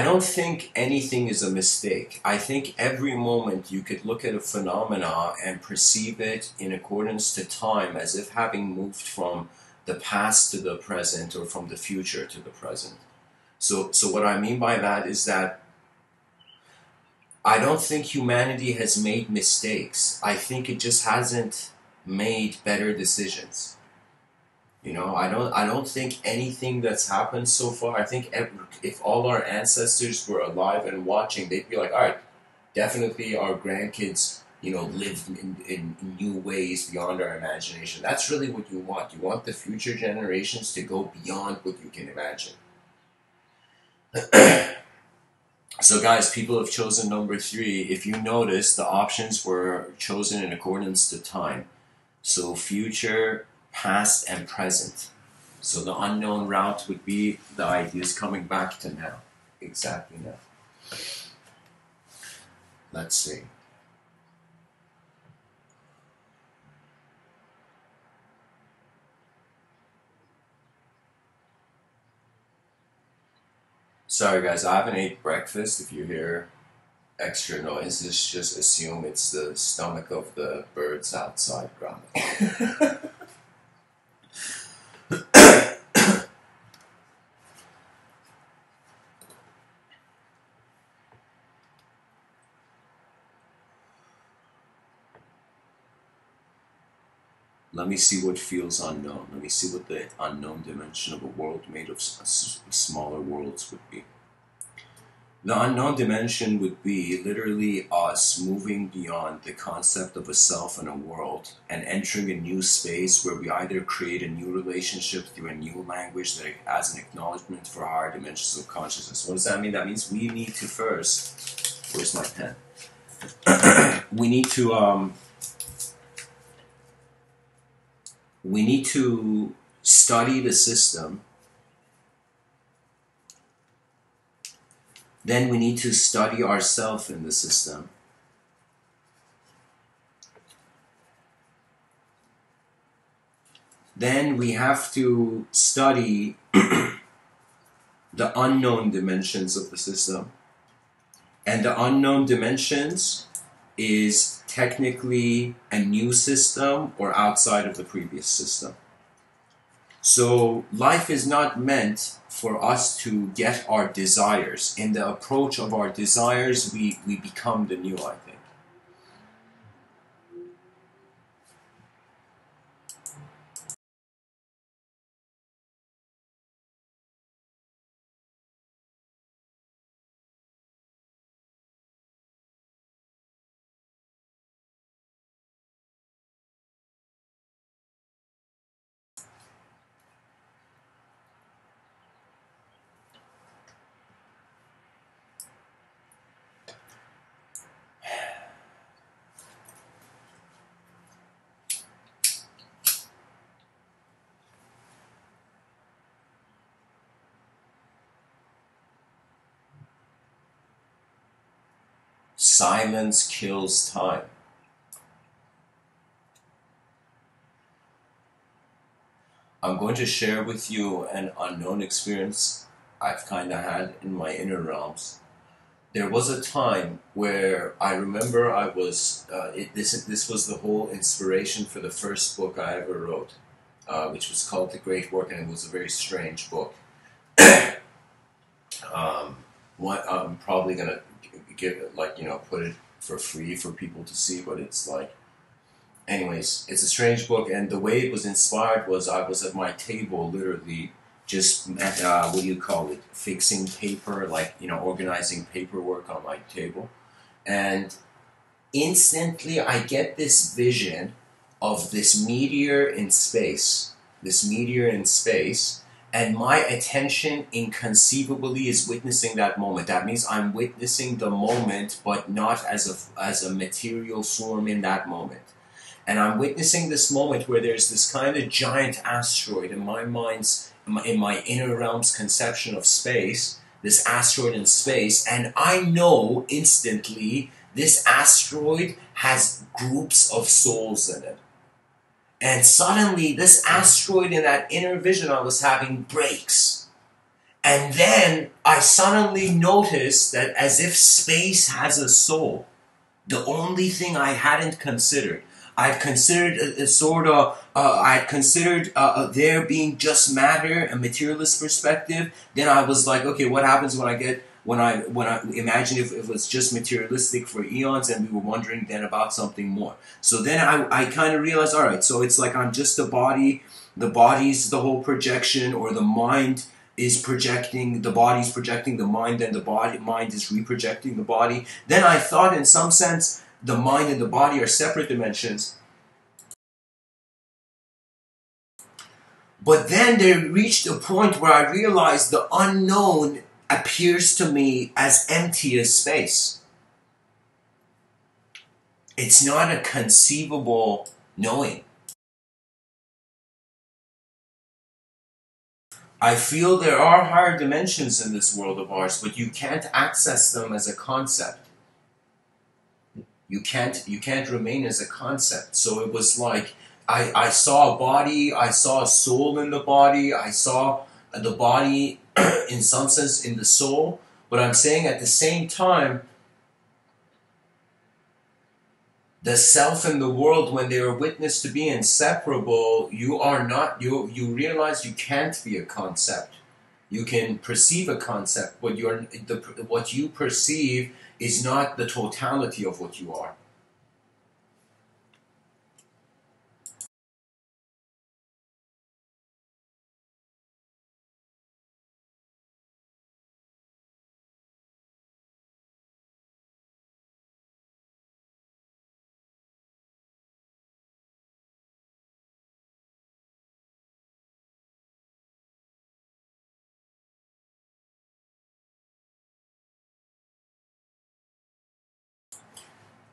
I don't think anything is a mistake. I think every moment you could look at a phenomena and perceive it in accordance to time as if having moved from the past to the present or from the future to the present. So, so what I mean by that is that I don't think humanity has made mistakes. I think it just hasn't made better decisions. You know, I don't. I don't think anything that's happened so far. I think if all our ancestors were alive and watching, they'd be like, "All right, definitely our grandkids, you know, lived in, in new ways beyond our imagination." That's really what you want. You want the future generations to go beyond what you can imagine. so, guys, people have chosen number three. If you notice, the options were chosen in accordance to time. So, future past and present. So the unknown route would be the ideas coming back to now, exactly now. Let's see. Sorry, guys, I haven't ate breakfast. If you hear extra noises, just assume it's the stomach of the birds outside. Let me see what feels unknown. Let me see what the unknown dimension of a world made of smaller worlds would be. The unknown dimension would be literally us moving beyond the concept of a self and a world and entering a new space where we either create a new relationship through a new language that has an acknowledgement for higher dimensions of consciousness. What does that mean? That means we need to first, where's my pen? we need to um, we need to study the system. Then we need to study ourselves in the system. Then we have to study the unknown dimensions of the system. And the unknown dimensions is technically a new system or outside of the previous system. So life is not meant for us to get our desires. In the approach of our desires, we, we become the new, I think. Silence kills time. I'm going to share with you an unknown experience I've kind of had in my inner realms. There was a time where I remember I was, uh, it, this, this was the whole inspiration for the first book I ever wrote, uh, which was called The Great Work, and it was a very strange book. um, I'm probably going to give it like you know put it for free for people to see what it's like anyways it's a strange book and the way it was inspired was i was at my table literally just uh, what do you call it fixing paper like you know organizing paperwork on my table. And instantly i get this vision of this meteor in space this meteor in space and my attention inconceivably is witnessing that moment. That means i'm witnessing the moment but not as a as a material form in that moment. And i'm witnessing this moment where there's this kind of giant asteroid in my mind's in my inner realm's conception of space this asteroid in space and i know instantly this asteroid has groups of souls in it and suddenly, this asteroid in that inner vision I was having breaks. And then I suddenly noticed that as if space has a soul, the only thing I hadn't considered. I'd considered a, a sort of, uh, I'd considered uh, uh, there being just matter, a materialist perspective. Then I was like, okay, what happens when I get when I when I imagine if, if it was just materialistic for eons and we were wondering then about something more. So then I, I kind of realized, all right, so it's like I'm just a body, the body's the whole projection, or the mind is projecting, the body's projecting the mind, and the body mind is reprojecting the body. Then I thought in some sense the mind and the body are separate dimensions. But then they reached a point where I realized the unknown appears to me as empty as space. It's not a conceivable knowing. I feel there are higher dimensions in this world of ours, but you can't access them as a concept. You can't you can't remain as a concept. So it was like I, I saw a body, I saw a soul in the body, I saw the body in some sense in the soul, but I'm saying at the same time, the self and the world, when they are witnessed to be inseparable, you are not, you, you realize you can't be a concept. You can perceive a concept, but you're, the, what you perceive is not the totality of what you are.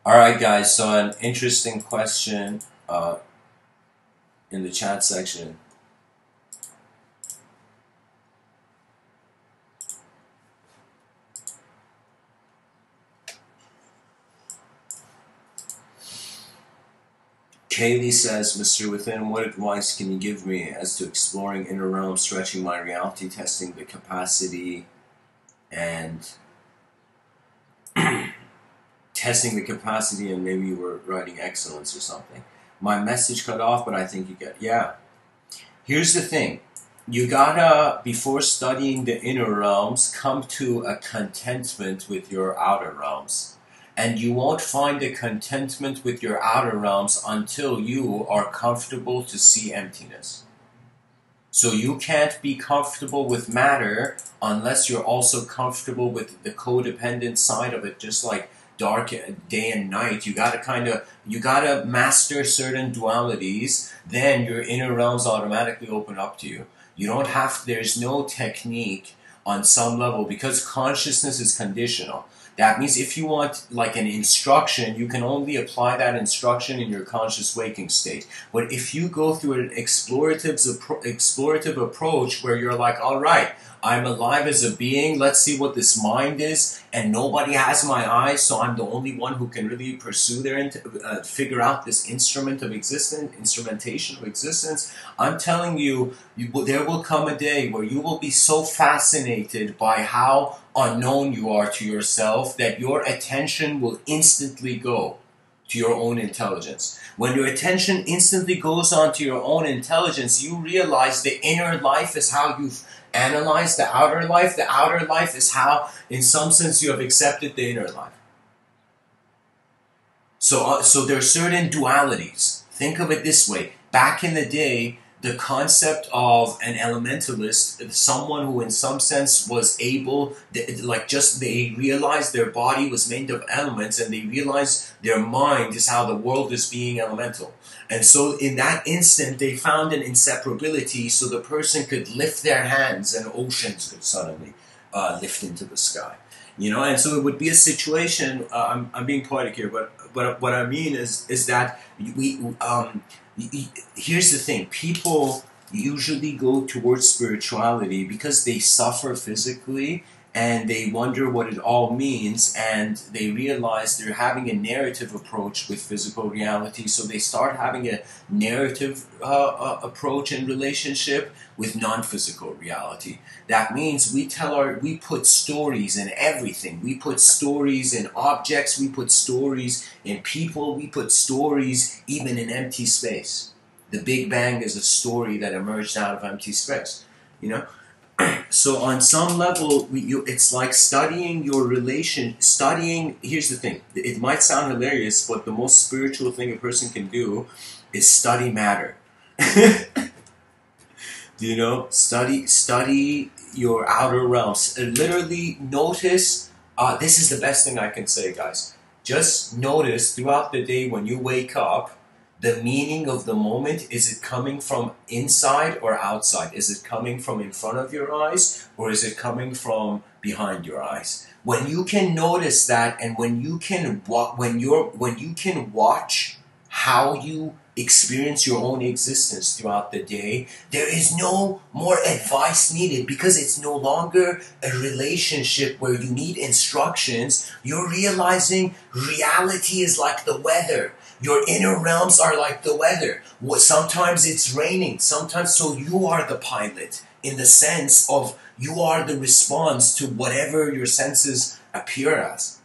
All right, guys. So an interesting question uh, in the chat section. Kaylee says, Mr. Within, what advice can you give me as to exploring inner realms, stretching my reality, testing the capacity, and testing the capacity and maybe you were writing excellence or something. My message cut off, but I think you get, yeah. Here's the thing. You gotta, before studying the inner realms, come to a contentment with your outer realms. And you won't find a contentment with your outer realms until you are comfortable to see emptiness. So you can't be comfortable with matter unless you're also comfortable with the codependent side of it, just like dark day and night. You gotta kind of, you gotta master certain dualities, then your inner realms automatically open up to you. You don't have, there's no technique on some level because consciousness is conditional. That means if you want like an instruction, you can only apply that instruction in your conscious waking state. But if you go through an explorative, explorative approach where you're like, all right, I'm alive as a being. Let's see what this mind is. And nobody has my eyes, so I'm the only one who can really pursue their, uh, figure out this instrument of existence, instrumentation of existence. I'm telling you, you, there will come a day where you will be so fascinated by how unknown you are to yourself that your attention will instantly go to your own intelligence. When your attention instantly goes on to your own intelligence, you realize the inner life is how you've analyze the outer life. The outer life is how, in some sense, you have accepted the inner life. So, uh, so there are certain dualities. Think of it this way. Back in the day, the concept of an elementalist, someone who in some sense was able, like just they realized their body was made of elements and they realized their mind is how the world is being elemental. And so in that instant, they found an inseparability so the person could lift their hands and oceans could suddenly uh, lift into the sky. You know, and so it would be a situation. Uh, I'm, I'm being poetic here, but but what I mean is is that we um, here's the thing: people usually go towards spirituality because they suffer physically and they wonder what it all means and they realize they're having a narrative approach with physical reality. So they start having a narrative uh, uh, approach in relationship with non-physical reality. That means we tell our we put stories in everything. We put stories in objects. We put stories in people. We put stories even in empty space. The big bang is a story that emerged out of empty space you know so on some level, we, you, it's like studying your relation. Studying. Here's the thing. It might sound hilarious, but the most spiritual thing a person can do is study matter. you know? Study. Study your outer realms. Uh, literally notice. Uh, this is the best thing I can say, guys. Just notice throughout the day when you wake up the meaning of the moment is it coming from inside or outside is it coming from in front of your eyes or is it coming from behind your eyes when you can notice that and when you can when you're when you can watch how you experience your own existence throughout the day, there is no more advice needed because it's no longer a relationship where you need instructions. You're realizing reality is like the weather. Your inner realms are like the weather. Sometimes it's raining, sometimes so you are the pilot. in the sense of you are the response to whatever your senses appear as.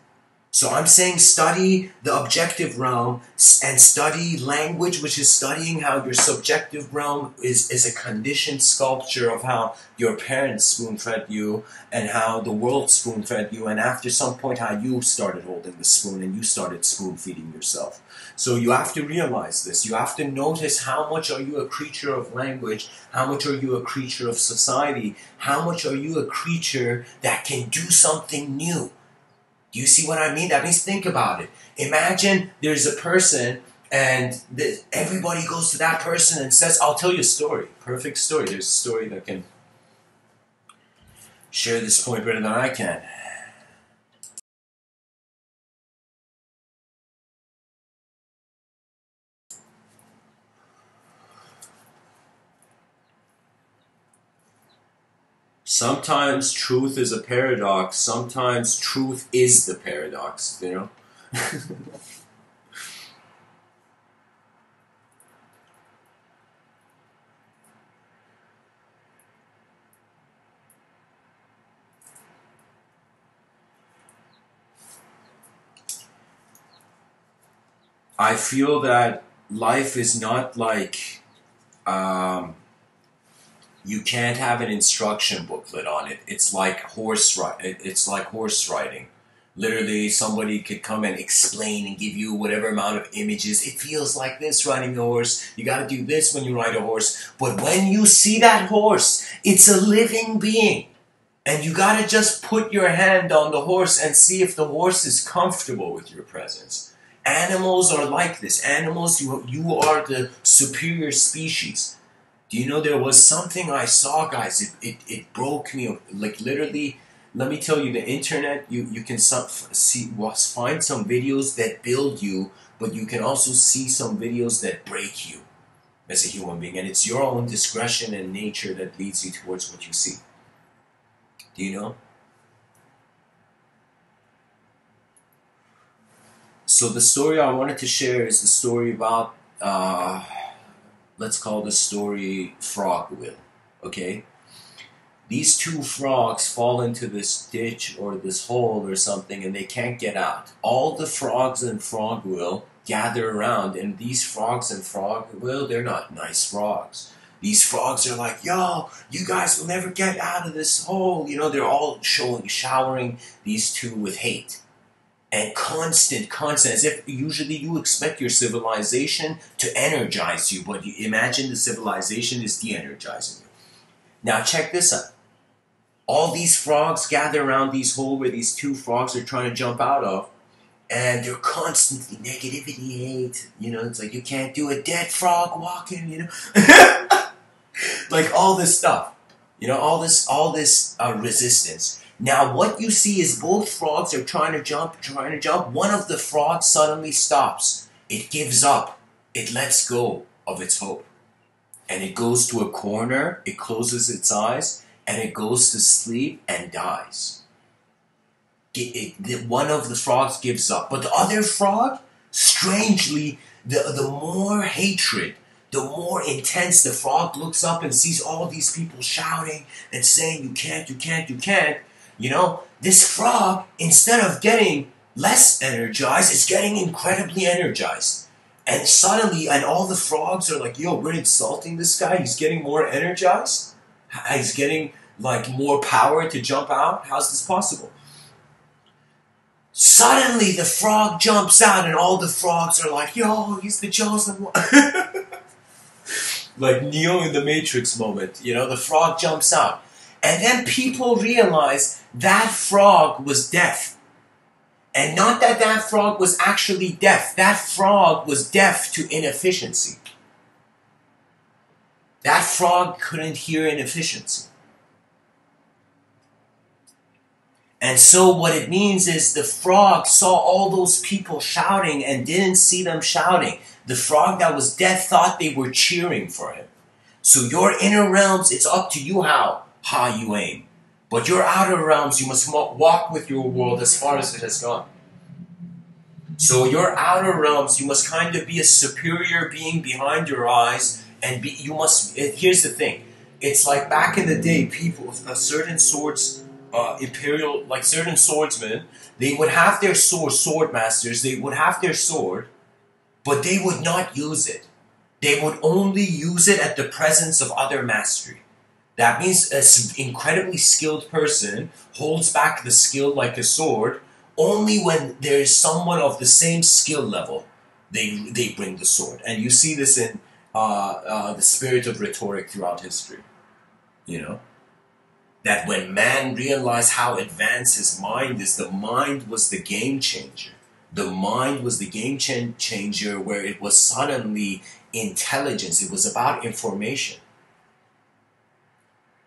So I'm saying study the objective realm and study language, which is studying how your subjective realm is, is a conditioned sculpture of how your parents spoon fed you and how the world spoon fed you, and after some point, how you started holding the spoon and you started spoon feeding yourself. So you have to realize this. You have to notice how much are you a creature of language, how much are you a creature of society, how much are you a creature that can do something new do you see what I mean? That means think about it. Imagine there's a person and the, everybody goes to that person and says, I'll tell you a story. Perfect story. There's a story that can share this point better than I can. Sometimes truth is a paradox. Sometimes truth is the paradox, you know? I feel that life is not like um, you can't have an instruction booklet on it. It's like horse ri- It's like horse riding. Literally, somebody could come and explain and give you whatever amount of images. It feels like this riding a horse. You got to do this when you ride a horse. But when you see that horse, it's a living being. And you got to just put your hand on the horse and see if the horse is comfortable with your presence. Animals are like this. Animals, you, you are the superior species. Do you know there was something I saw, guys? It, it, it broke me. Like literally, let me tell you, the internet, you, you can some, see find some videos that build you, but you can also see some videos that break you as a human being. And it's your own discretion and nature that leads you towards what you see. Do you know? So the story I wanted to share is the story about uh, let's call the story Frogville, okay? These two frogs fall into this ditch or this hole or something and they can't get out. All the frogs in Will gather around and these frogs in Frogville, they're not nice frogs. These frogs are like, yo, you guys will never get out of this hole. You know, they're all showing, showering these two with hate and constant, constant, as if usually you expect your civilization to energize you, but you imagine the civilization is de energizing you. Now, check this out. All these frogs gather around these hole where these two frogs are trying to jump out of, and they're constantly negativity, hate. You know, it's like you can't do a dead frog walking, you know? like all this stuff. You know, all this, all this uh, resistance. Now, what you see is both frogs are trying to jump, trying to jump. One of the frogs suddenly stops. It gives up. It lets go of its hope. And it goes to a corner, it closes its eyes, and it goes to sleep and dies. It, it, one of the frogs gives up. But the other frog, strangely, the, the more hatred, the more intense the frog looks up and sees all these people shouting and saying, You can't, you can't, you can't you know, this frog, instead of getting less energized, is getting incredibly energized. And suddenly, and all the frogs are like, yo, we're insulting this guy. He's getting more energized. He's getting like more power to jump out. How's this possible? Suddenly, the frog jumps out, and all the frogs are like, yo, he's the chosen one. like Neo in the Matrix moment. You know, the frog jumps out. And then people realize that frog was deaf. And not that that frog was actually deaf. That frog was deaf to inefficiency. That frog couldn't hear inefficiency. And so what it means is the frog saw all those people shouting and didn't see them shouting. The frog that was deaf thought they were cheering for him. So your inner realms, it's up to you how high you aim. But your outer realms, you must walk with your world as far as it has gone. So your outer realms, you must kind of be a superior being behind your eyes, and be, you must. Here's the thing: it's like back in the day, people, uh, certain swords, uh, imperial, like certain swordsmen, they would have their sword, sword masters, they would have their sword, but they would not use it. They would only use it at the presence of other mastery. That means an incredibly skilled person holds back the skill like a sword only when there is someone of the same skill level. They they bring the sword, and you see this in uh, uh, the spirit of rhetoric throughout history. You know that when man realized how advanced his mind is, the mind was the game changer. The mind was the game ch- changer where it was suddenly intelligence. It was about information.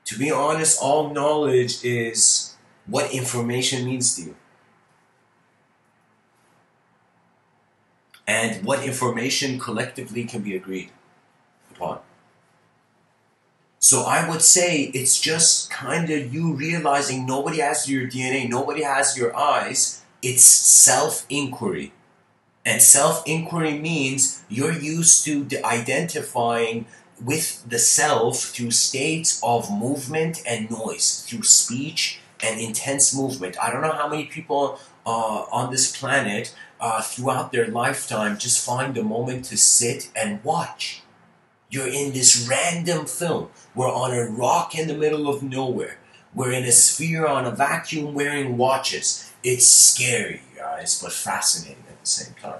To be honest, all knowledge is what information means to you. And what information collectively can be agreed upon. So I would say it's just kind of you realizing nobody has your DNA, nobody has your eyes. It's self inquiry. And self inquiry means you're used to identifying with the self through states of movement and noise, through speech and intense movement. I don't know how many people uh, on this planet uh, throughout their lifetime just find a moment to sit and watch. You're in this random film. We're on a rock in the middle of nowhere. We're in a sphere on a vacuum wearing watches. It's scary, guys, but fascinating at the same time.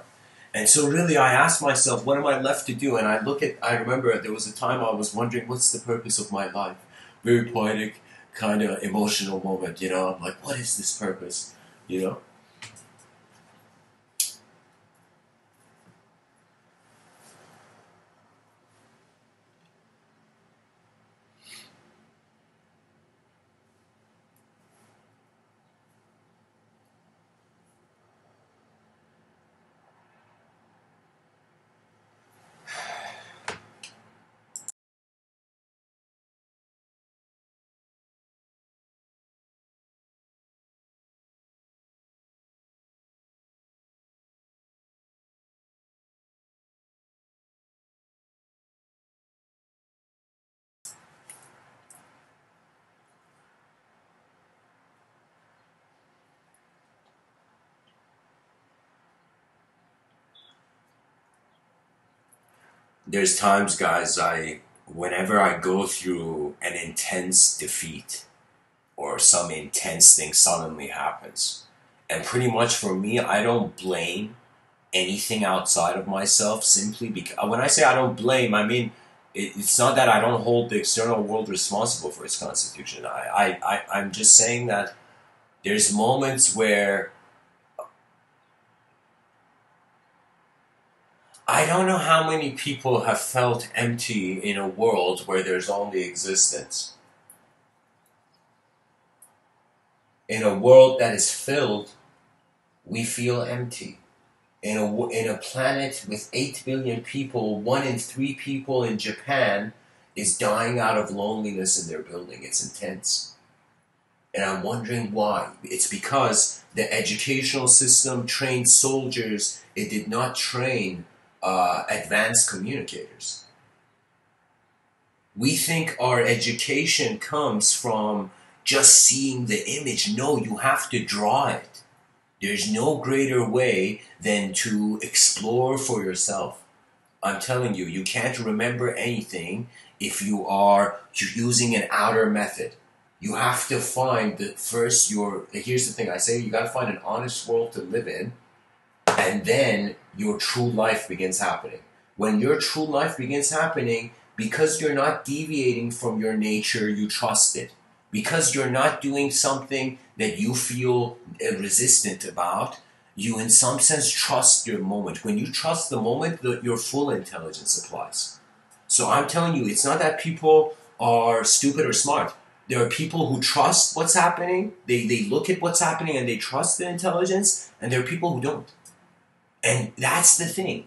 And so, really, I asked myself, what am I left to do? And I look at, I remember there was a time I was wondering, what's the purpose of my life? Very poetic, kind of emotional moment, you know? I'm like, what is this purpose? You know? There's times, guys, I whenever I go through an intense defeat or some intense thing suddenly happens, and pretty much for me, I don't blame anything outside of myself simply because when I say I don't blame, I mean it's not that I don't hold the external world responsible for its constitution. I, I, I I'm just saying that there's moments where I don't know how many people have felt empty in a world where there's only existence. In a world that is filled, we feel empty. In a, in a planet with 8 billion people, one in three people in Japan is dying out of loneliness in their building. It's intense. And I'm wondering why. It's because the educational system trained soldiers, it did not train uh, advanced communicators. We think our education comes from just seeing the image. No, you have to draw it. There's no greater way than to explore for yourself. I'm telling you, you can't remember anything if you are using an outer method. You have to find the first your here's the thing I say you got to find an honest world to live in and then your true life begins happening. When your true life begins happening, because you're not deviating from your nature, you trust it. Because you're not doing something that you feel resistant about, you in some sense trust your moment. When you trust the moment, the, your full intelligence applies. So I'm telling you, it's not that people are stupid or smart. There are people who trust what's happening, they, they look at what's happening and they trust the intelligence, and there are people who don't. And that's the thing.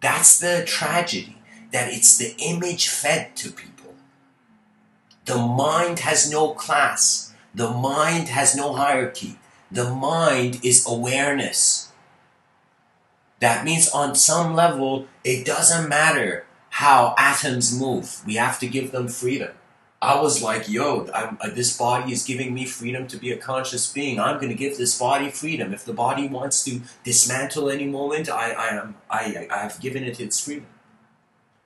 That's the tragedy. That it's the image fed to people. The mind has no class. The mind has no hierarchy. The mind is awareness. That means on some level, it doesn't matter how atoms move. We have to give them freedom. I was like, yo, I'm, uh, this body is giving me freedom to be a conscious being. I'm going to give this body freedom. If the body wants to dismantle any moment, I, I, am, I, I have given it its freedom.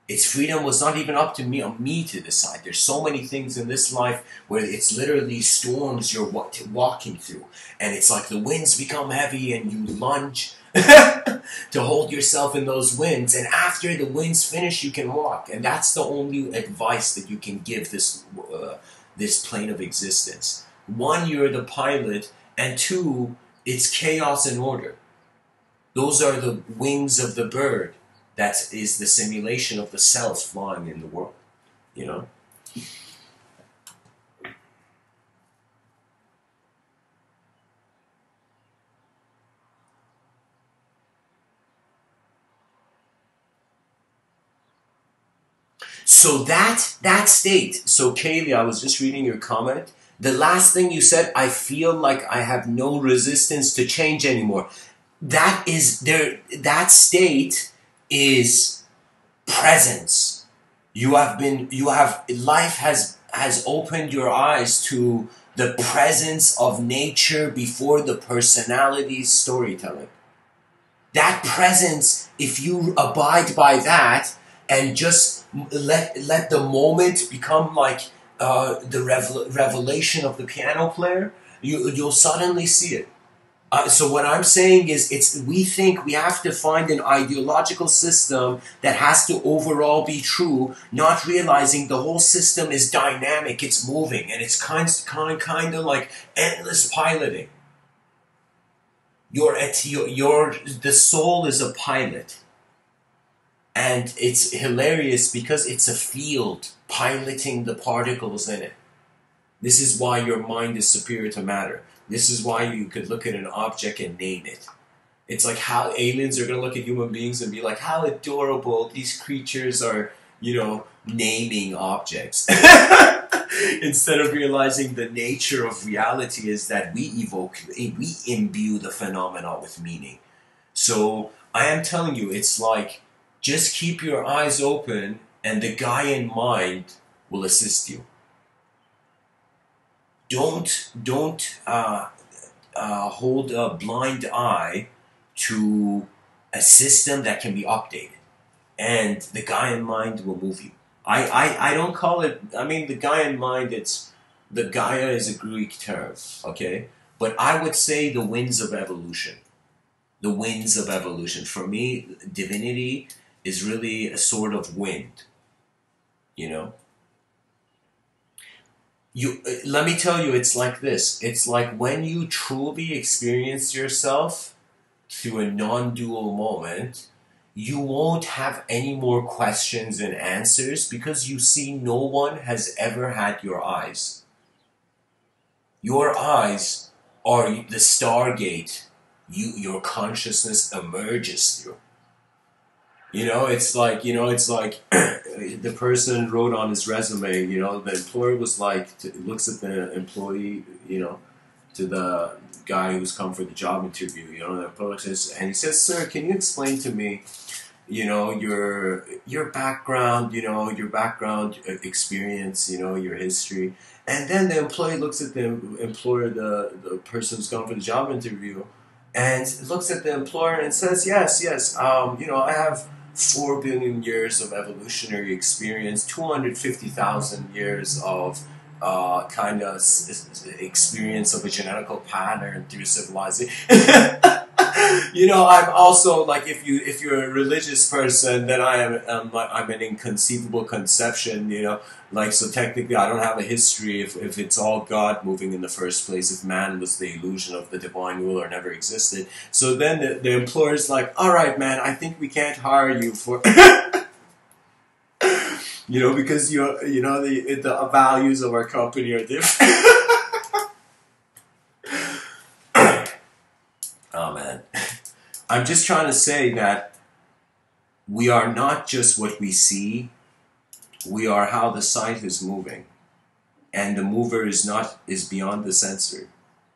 Its freedom was not even up to me on me to decide. There's so many things in this life where it's literally storms you're walking through, and it's like the winds become heavy and you lunge to hold yourself in those winds. And after the winds finish, you can walk. And that's the only advice that you can give this uh, this plane of existence. One, you're the pilot, and two, it's chaos and order. Those are the wings of the bird. That is the simulation of the cells flying in the world. You know. So that that state. So Kaylee, I was just reading your comment. The last thing you said, I feel like I have no resistance to change anymore. That is there. That state is presence. You have been. You have life has has opened your eyes to the presence of nature before the personality storytelling. That presence, if you abide by that and just let let the moment become like uh, the revel- revelation of the piano player. You you'll suddenly see it. Uh, so what I'm saying is, it's we think we have to find an ideological system that has to overall be true, not realizing the whole system is dynamic, it's moving, and it's kind kind kind of like endless piloting. Your your your the soul is a pilot and it's hilarious because it's a field piloting the particles in it. This is why your mind is superior to matter. This is why you could look at an object and name it. It's like how aliens are going to look at human beings and be like, how adorable these creatures are, you know, naming objects. Instead of realizing the nature of reality is that we evoke, we imbue the phenomena with meaning. So I am telling you, it's like just keep your eyes open and the Gaia mind will assist you. Don't don't uh, uh, hold a blind eye to a system that can be updated, and the Gaia mind will move you. I, I, I don't call it. I mean, the Gaia mind. It's the Gaia is a Greek term, okay. But I would say the winds of evolution. The winds of evolution. For me, divinity is really a sort of wind. You know? You uh, let me tell you it's like this. It's like when you truly experience yourself through a non-dual moment, you won't have any more questions and answers because you see no one has ever had your eyes. Your eyes are the stargate you your consciousness emerges through. You know, it's like you know, it's like the person wrote on his resume. You know, the employer was like to, looks at the employee. You know, to the guy who's come for the job interview. You know, the employer says, and he says, "Sir, can you explain to me, you know, your your background. You know, your background experience. You know, your history." And then the employee looks at the employer, the the person who's come for the job interview, and looks at the employer and says, "Yes, yes. Um, you know, I have." 4 billion years of evolutionary experience, 250,000 years of uh, kind of experience of a genetical pattern through civilization. you know, I'm also like if you if you're a religious person, then I am um, I'm an inconceivable conception. You know, like so technically I don't have a history if if it's all God moving in the first place. If man was the illusion of the divine ruler never existed, so then the, the employer's like, all right, man, I think we can't hire you for. you know, because you you know the the values of our company are different. oh man. I'm just trying to say that we are not just what we see, we are how the sight is moving. And the mover is not is beyond the sensor.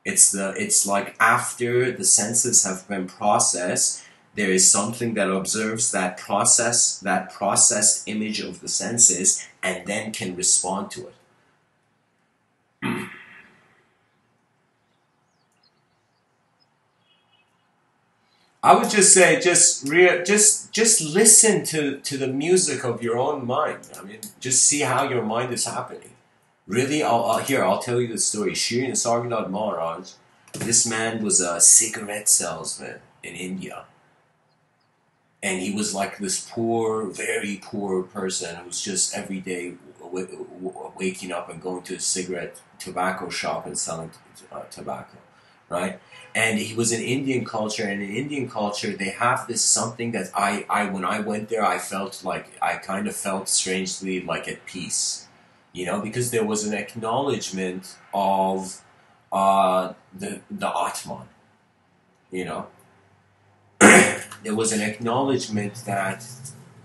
It's the it's like after the senses have been processed, there is something that observes that process, that processed image of the senses, and then can respond to it. I would just say, just rea- just just listen to to the music of your own mind. I mean, just see how your mind is happening. Really, I'll, I'll here I'll tell you the story. Shri Nisargadatta Maharaj, this man was a cigarette salesman in India, and he was like this poor, very poor person who's just every day w- w- waking up and going to a cigarette tobacco shop and selling t- uh, tobacco, right? And he was in Indian culture, and in Indian culture, they have this something that I, I when I went there, I felt like I kind of felt strangely like at peace, you know, because there was an acknowledgement of uh, the the Atman, you know. there was an acknowledgement that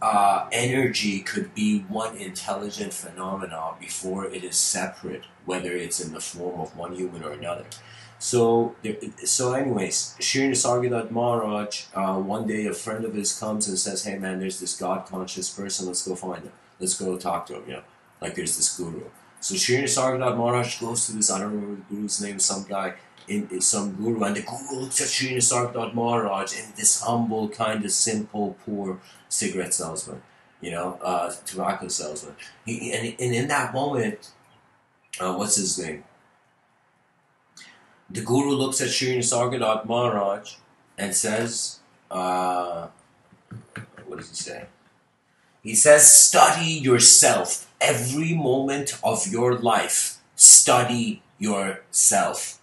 uh, energy could be one intelligent phenomena before it is separate, whether it's in the form of one human or another. So, so anyways, Shri Nisargadatta Maharaj, uh, one day a friend of his comes and says, hey man, there's this God-conscious person, let's go find him. Let's go talk to him, you know, like there's this guru. So Shri Nisargadatta Maharaj goes to this, I don't remember the guru's name, some guy, in, in some guru, and the guru looks at Shri Nisargadatta Maharaj and this humble, kind of simple, poor cigarette salesman, you know, uh, tobacco salesman. He, and, and in that moment, uh, what's his name? The guru looks at Shri Nisargadatta Maharaj and says, uh, what does he say? He says, study yourself every moment of your life. Study yourself.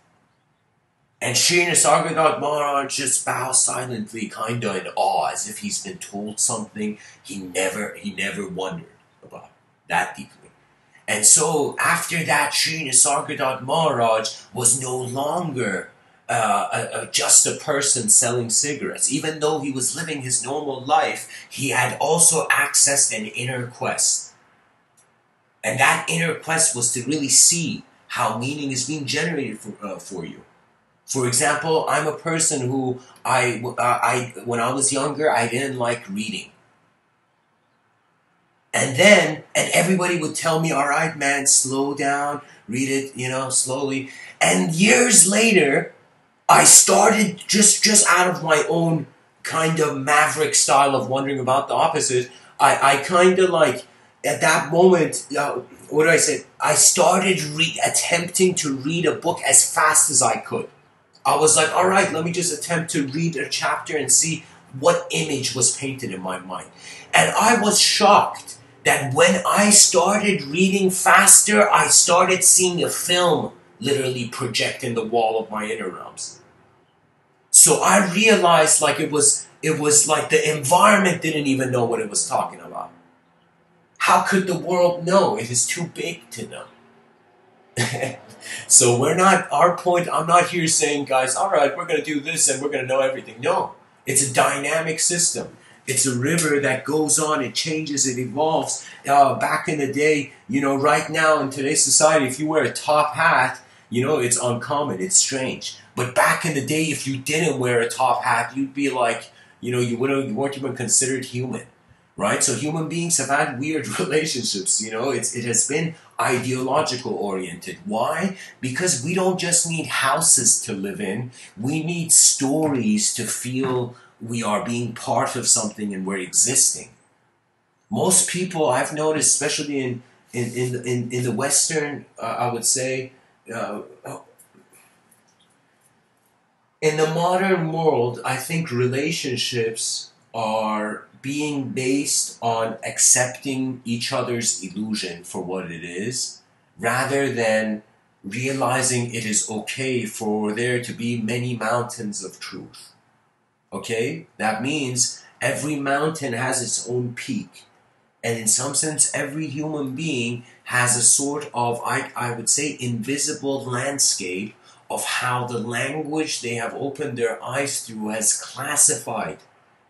And Shri Nisargadatta Maharaj just bows silently, kind of in awe, as if he's been told something he never, he never wondered about that deeply. And so after that, Sri Nisargadatta Maharaj was no longer uh, a, a, just a person selling cigarettes. Even though he was living his normal life, he had also accessed an inner quest. And that inner quest was to really see how meaning is being generated for, uh, for you. For example, I'm a person who I, uh, I when I was younger, I didn't like reading. And then, and everybody would tell me, all right, man, slow down, read it, you know, slowly. And years later, I started just, just out of my own kind of maverick style of wondering about the opposite. I, I kind of like, at that moment, uh, what do I say? I started re- attempting to read a book as fast as I could. I was like, all right, let me just attempt to read a chapter and see what image was painted in my mind. And I was shocked that when I started reading faster, I started seeing a film literally project in the wall of my inner realms. So I realized like it was it was like the environment didn't even know what it was talking about. How could the world know? It is too big to know. so we're not our point i'm not here saying guys all right we're going to do this and we're going to know everything no it's a dynamic system it's a river that goes on, it changes, it evolves. Uh, back in the day, you know, right now in today's society, if you wear a top hat, you know, it's uncommon, it's strange. But back in the day, if you didn't wear a top hat, you'd be like, you know, you, wouldn't, you weren't even considered human, right? So human beings have had weird relationships, you know, it's, it has been ideological oriented. Why? Because we don't just need houses to live in, we need stories to feel we are being part of something and we're existing. Most people I've noticed, especially in in in in, in the Western, uh, I would say, uh, in the modern world, I think relationships are being based on accepting each other's illusion for what it is, rather than realizing it is okay for there to be many mountains of truth. Okay? That means every mountain has its own peak. And in some sense, every human being has a sort of, I, I would say, invisible landscape of how the language they have opened their eyes through has classified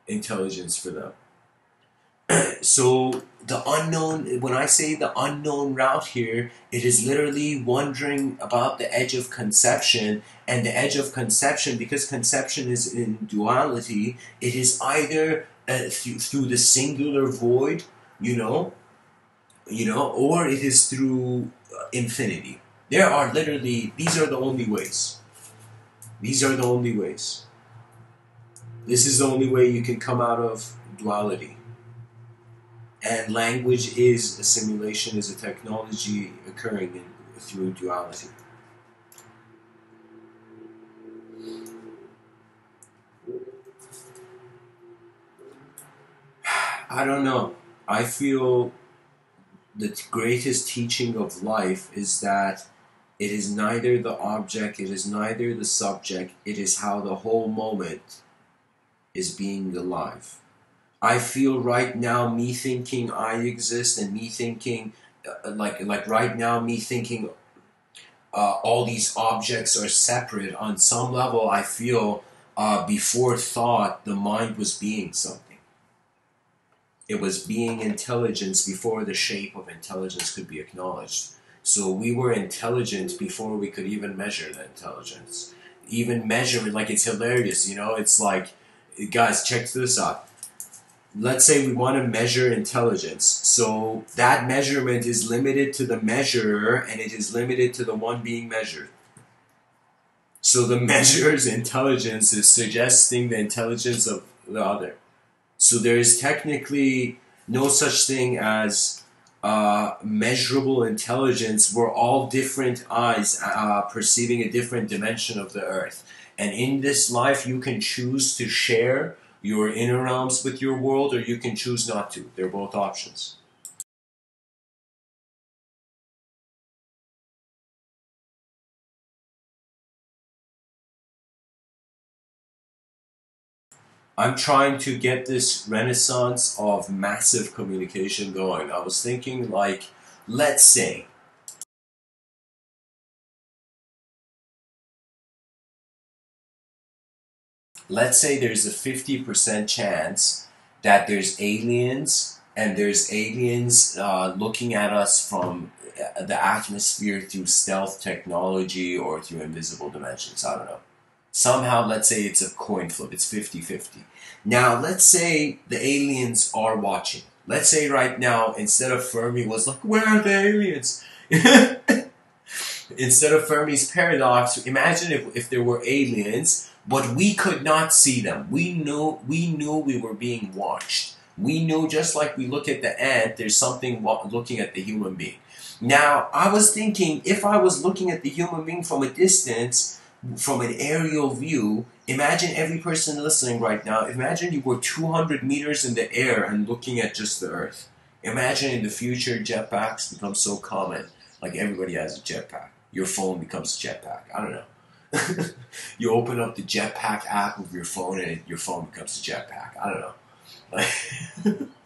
intelligence for them. so the unknown, when I say the unknown route here, it is literally wondering about the edge of conception. And the edge of conception, because conception is in duality, it is either uh, through, through the singular void, you know, you know, or it is through uh, infinity. There are literally, these are the only ways. These are the only ways. This is the only way you can come out of duality. And language is a simulation, is a technology occurring in, through duality. I don't know. I feel the greatest teaching of life is that it is neither the object, it is neither the subject, it is how the whole moment is being alive. I feel right now me thinking I exist and me thinking uh, like like right now me thinking uh, all these objects are separate on some level I feel uh, before thought the mind was being something it was being intelligence before the shape of intelligence could be acknowledged. So we were intelligent before we could even measure the intelligence. Even measure it, like it's hilarious, you know? It's like, guys, check this out. Let's say we want to measure intelligence. So that measurement is limited to the measurer and it is limited to the one being measured. So the measurer's intelligence is suggesting the intelligence of the other. So there is technically no such thing as uh, measurable intelligence. We're all different eyes uh, perceiving a different dimension of the earth. And in this life, you can choose to share your inner realms with your world, or you can choose not to. They're both options. I'm trying to get this renaissance of massive communication going. I was thinking, like, let's say, let's say there's a 50% chance that there's aliens and there's aliens uh, looking at us from uh, the atmosphere through stealth technology or through invisible dimensions. I don't know. Somehow let's say it's a coin flip. It's 50-50 now let's say the aliens are watching. Let's say right now instead of fermi was like where are the aliens? Instead of fermi's paradox imagine if, if there were aliens but we could not see them we knew we knew we were being watched we knew just like we look at the ant there's something looking at the human being now i was thinking if i was looking at the human being from a distance from an aerial view, imagine every person listening right now, imagine you were 200 meters in the air and looking at just the earth. Imagine in the future jetpacks become so common, like everybody has a jetpack. Your phone becomes a jetpack. I don't know. you open up the jetpack app of your phone and your phone becomes a jetpack. I don't know.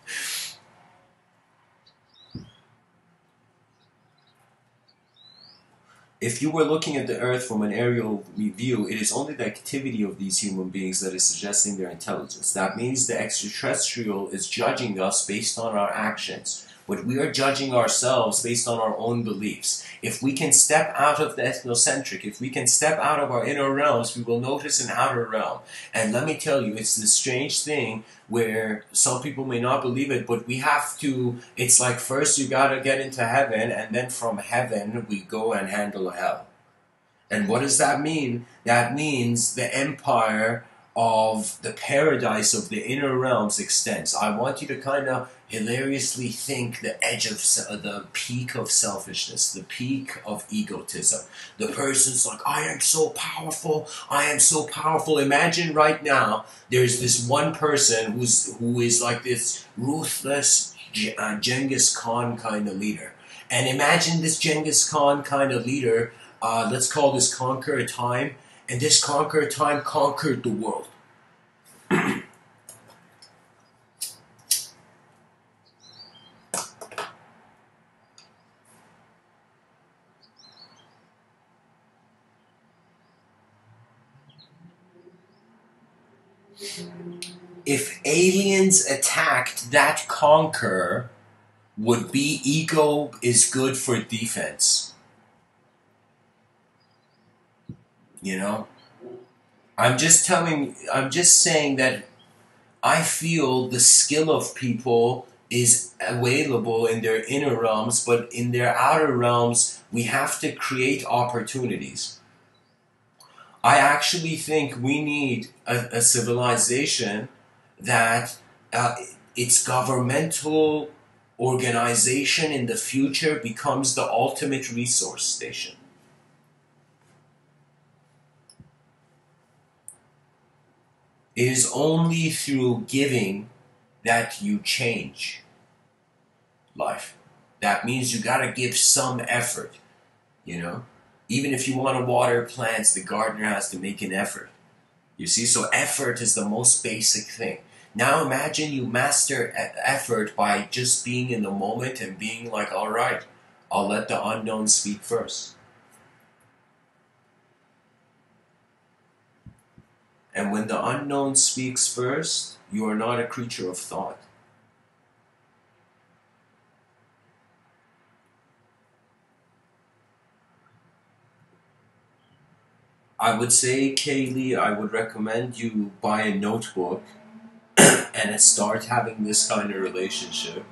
If you were looking at the Earth from an aerial view, it is only the activity of these human beings that is suggesting their intelligence. That means the extraterrestrial is judging us based on our actions. But we are judging ourselves based on our own beliefs. If we can step out of the ethnocentric, if we can step out of our inner realms, we will notice an outer realm. And let me tell you, it's this strange thing where some people may not believe it, but we have to, it's like first you gotta get into heaven, and then from heaven we go and handle hell. And what does that mean? That means the empire of the paradise of the inner realms extends. I want you to kind of hilariously think the edge of the peak of selfishness, the peak of egotism. The person's like, I am so powerful, I am so powerful. Imagine right now there's this one person who's who is like this ruthless uh, Genghis Khan kind of leader. And imagine this Genghis Khan kind of leader, uh, let's call this conquer time, and this conquer time conquered the world. if aliens attacked that conquer would be ego is good for defense. You know? I'm just telling I'm just saying that I feel the skill of people is available in their inner realms, but in their outer realms, we have to create opportunities. I actually think we need a, a civilization that uh, its governmental organization in the future becomes the ultimate resource station. It is only through giving that you change life. That means you gotta give some effort, you know? Even if you want to water plants, the gardener has to make an effort. You see, so effort is the most basic thing. Now imagine you master effort by just being in the moment and being like, all right, I'll let the unknown speak first. And when the unknown speaks first, you are not a creature of thought. I would say, Kaylee, I would recommend you buy a notebook and start having this kind of relationship.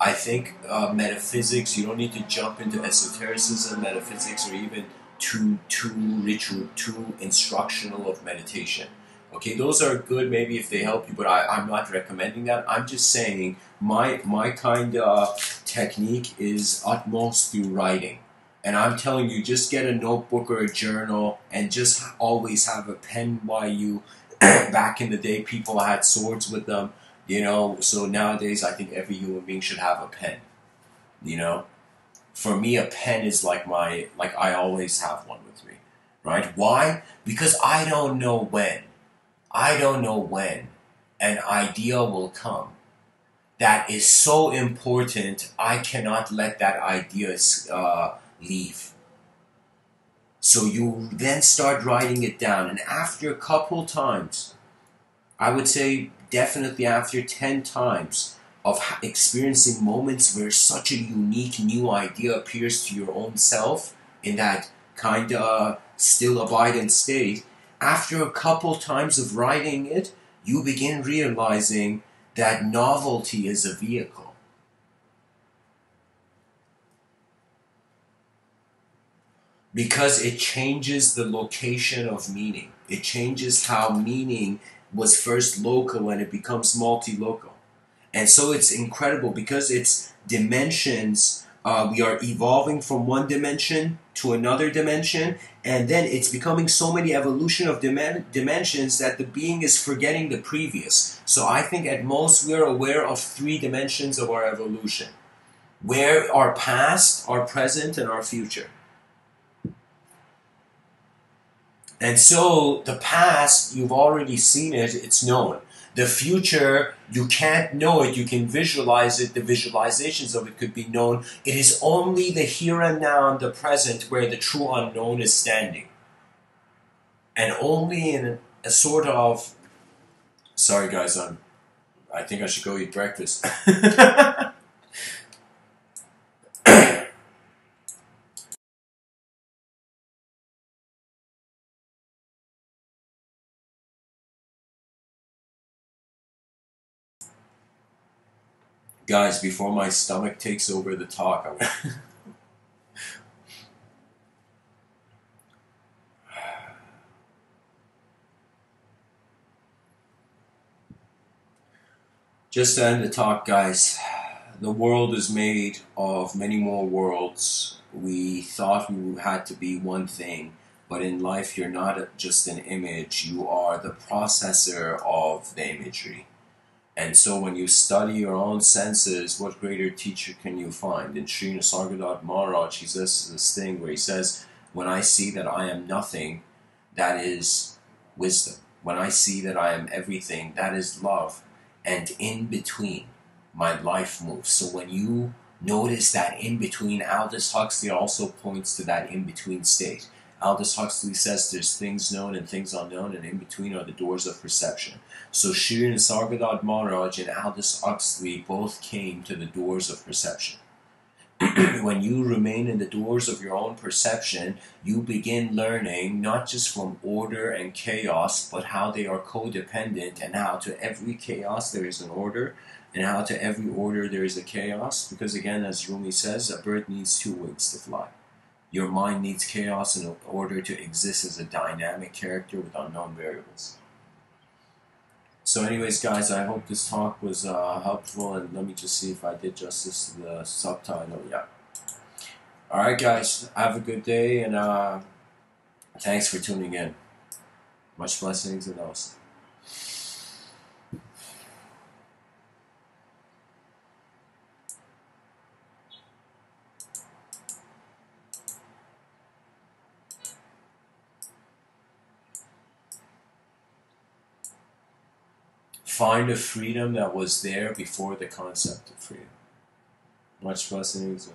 I think uh, metaphysics, you don't need to jump into esotericism, metaphysics, or even too, too ritual, too instructional of meditation. Okay, those are good maybe if they help you, but I, I'm not recommending that. I'm just saying my my kind of technique is utmost through writing. And I'm telling you, just get a notebook or a journal and just always have a pen by you. Back in the day, people had swords with them, you know. So nowadays, I think every human being should have a pen, you know. For me, a pen is like my, like I always have one with me, right? Why? Because I don't know when I don't know when an idea will come that is so important, I cannot let that idea uh, leave. So you then start writing it down, and after a couple times, I would say definitely after 10 times of experiencing moments where such a unique new idea appears to your own self in that kind of still abiding state, after a couple times of writing it, you begin realizing that novelty is a vehicle. Because it changes the location of meaning. It changes how meaning was first local and it becomes multi local. And so it's incredible because its dimensions uh, we are evolving from one dimension to another dimension, and then it's becoming so many evolution of dim- dimensions that the being is forgetting the previous. So I think at most we're aware of three dimensions of our evolution, where our past, our present, and our future. And so the past, you've already seen it, it's known. The future, you can't know it, you can visualize it, the visualizations of it could be known. It is only the here and now and the present where the true unknown is standing. And only in a sort of sorry guys, I'm I think I should go eat breakfast. guys, before my stomach takes over the talk, I'm Just to end the talk, guys, the world is made of many more worlds. We thought we had to be one thing, but in life, you're not just an image, you are the processor of the imagery. And so when you study your own senses, what greater teacher can you find? In Sri Nisargadatta Maharaj, he says this thing where he says, When I see that I am nothing, that is wisdom. When I see that I am everything, that is love. And in between, my life moves. So when you notice that in between, Aldous Huxley also points to that in between state. Aldous Huxley says there's things known and things unknown, and in between are the doors of perception. So Sri Nisargadatta Maharaj and Aldous Huxley both came to the doors of perception. when you remain in the doors of your own perception, you begin learning not just from order and chaos, but how they are codependent and how to every chaos there is an order and how to every order there is a chaos. Because again, as Rumi says, a bird needs two wings to fly. Your mind needs chaos in order to exist as a dynamic character with unknown variables. So, anyways, guys, I hope this talk was uh, helpful, and let me just see if I did justice to the subtitle. Yeah. All right, guys, have a good day, and uh, thanks for tuning in. Much blessings and those. Find a freedom that was there before the concept of freedom. Much blessings.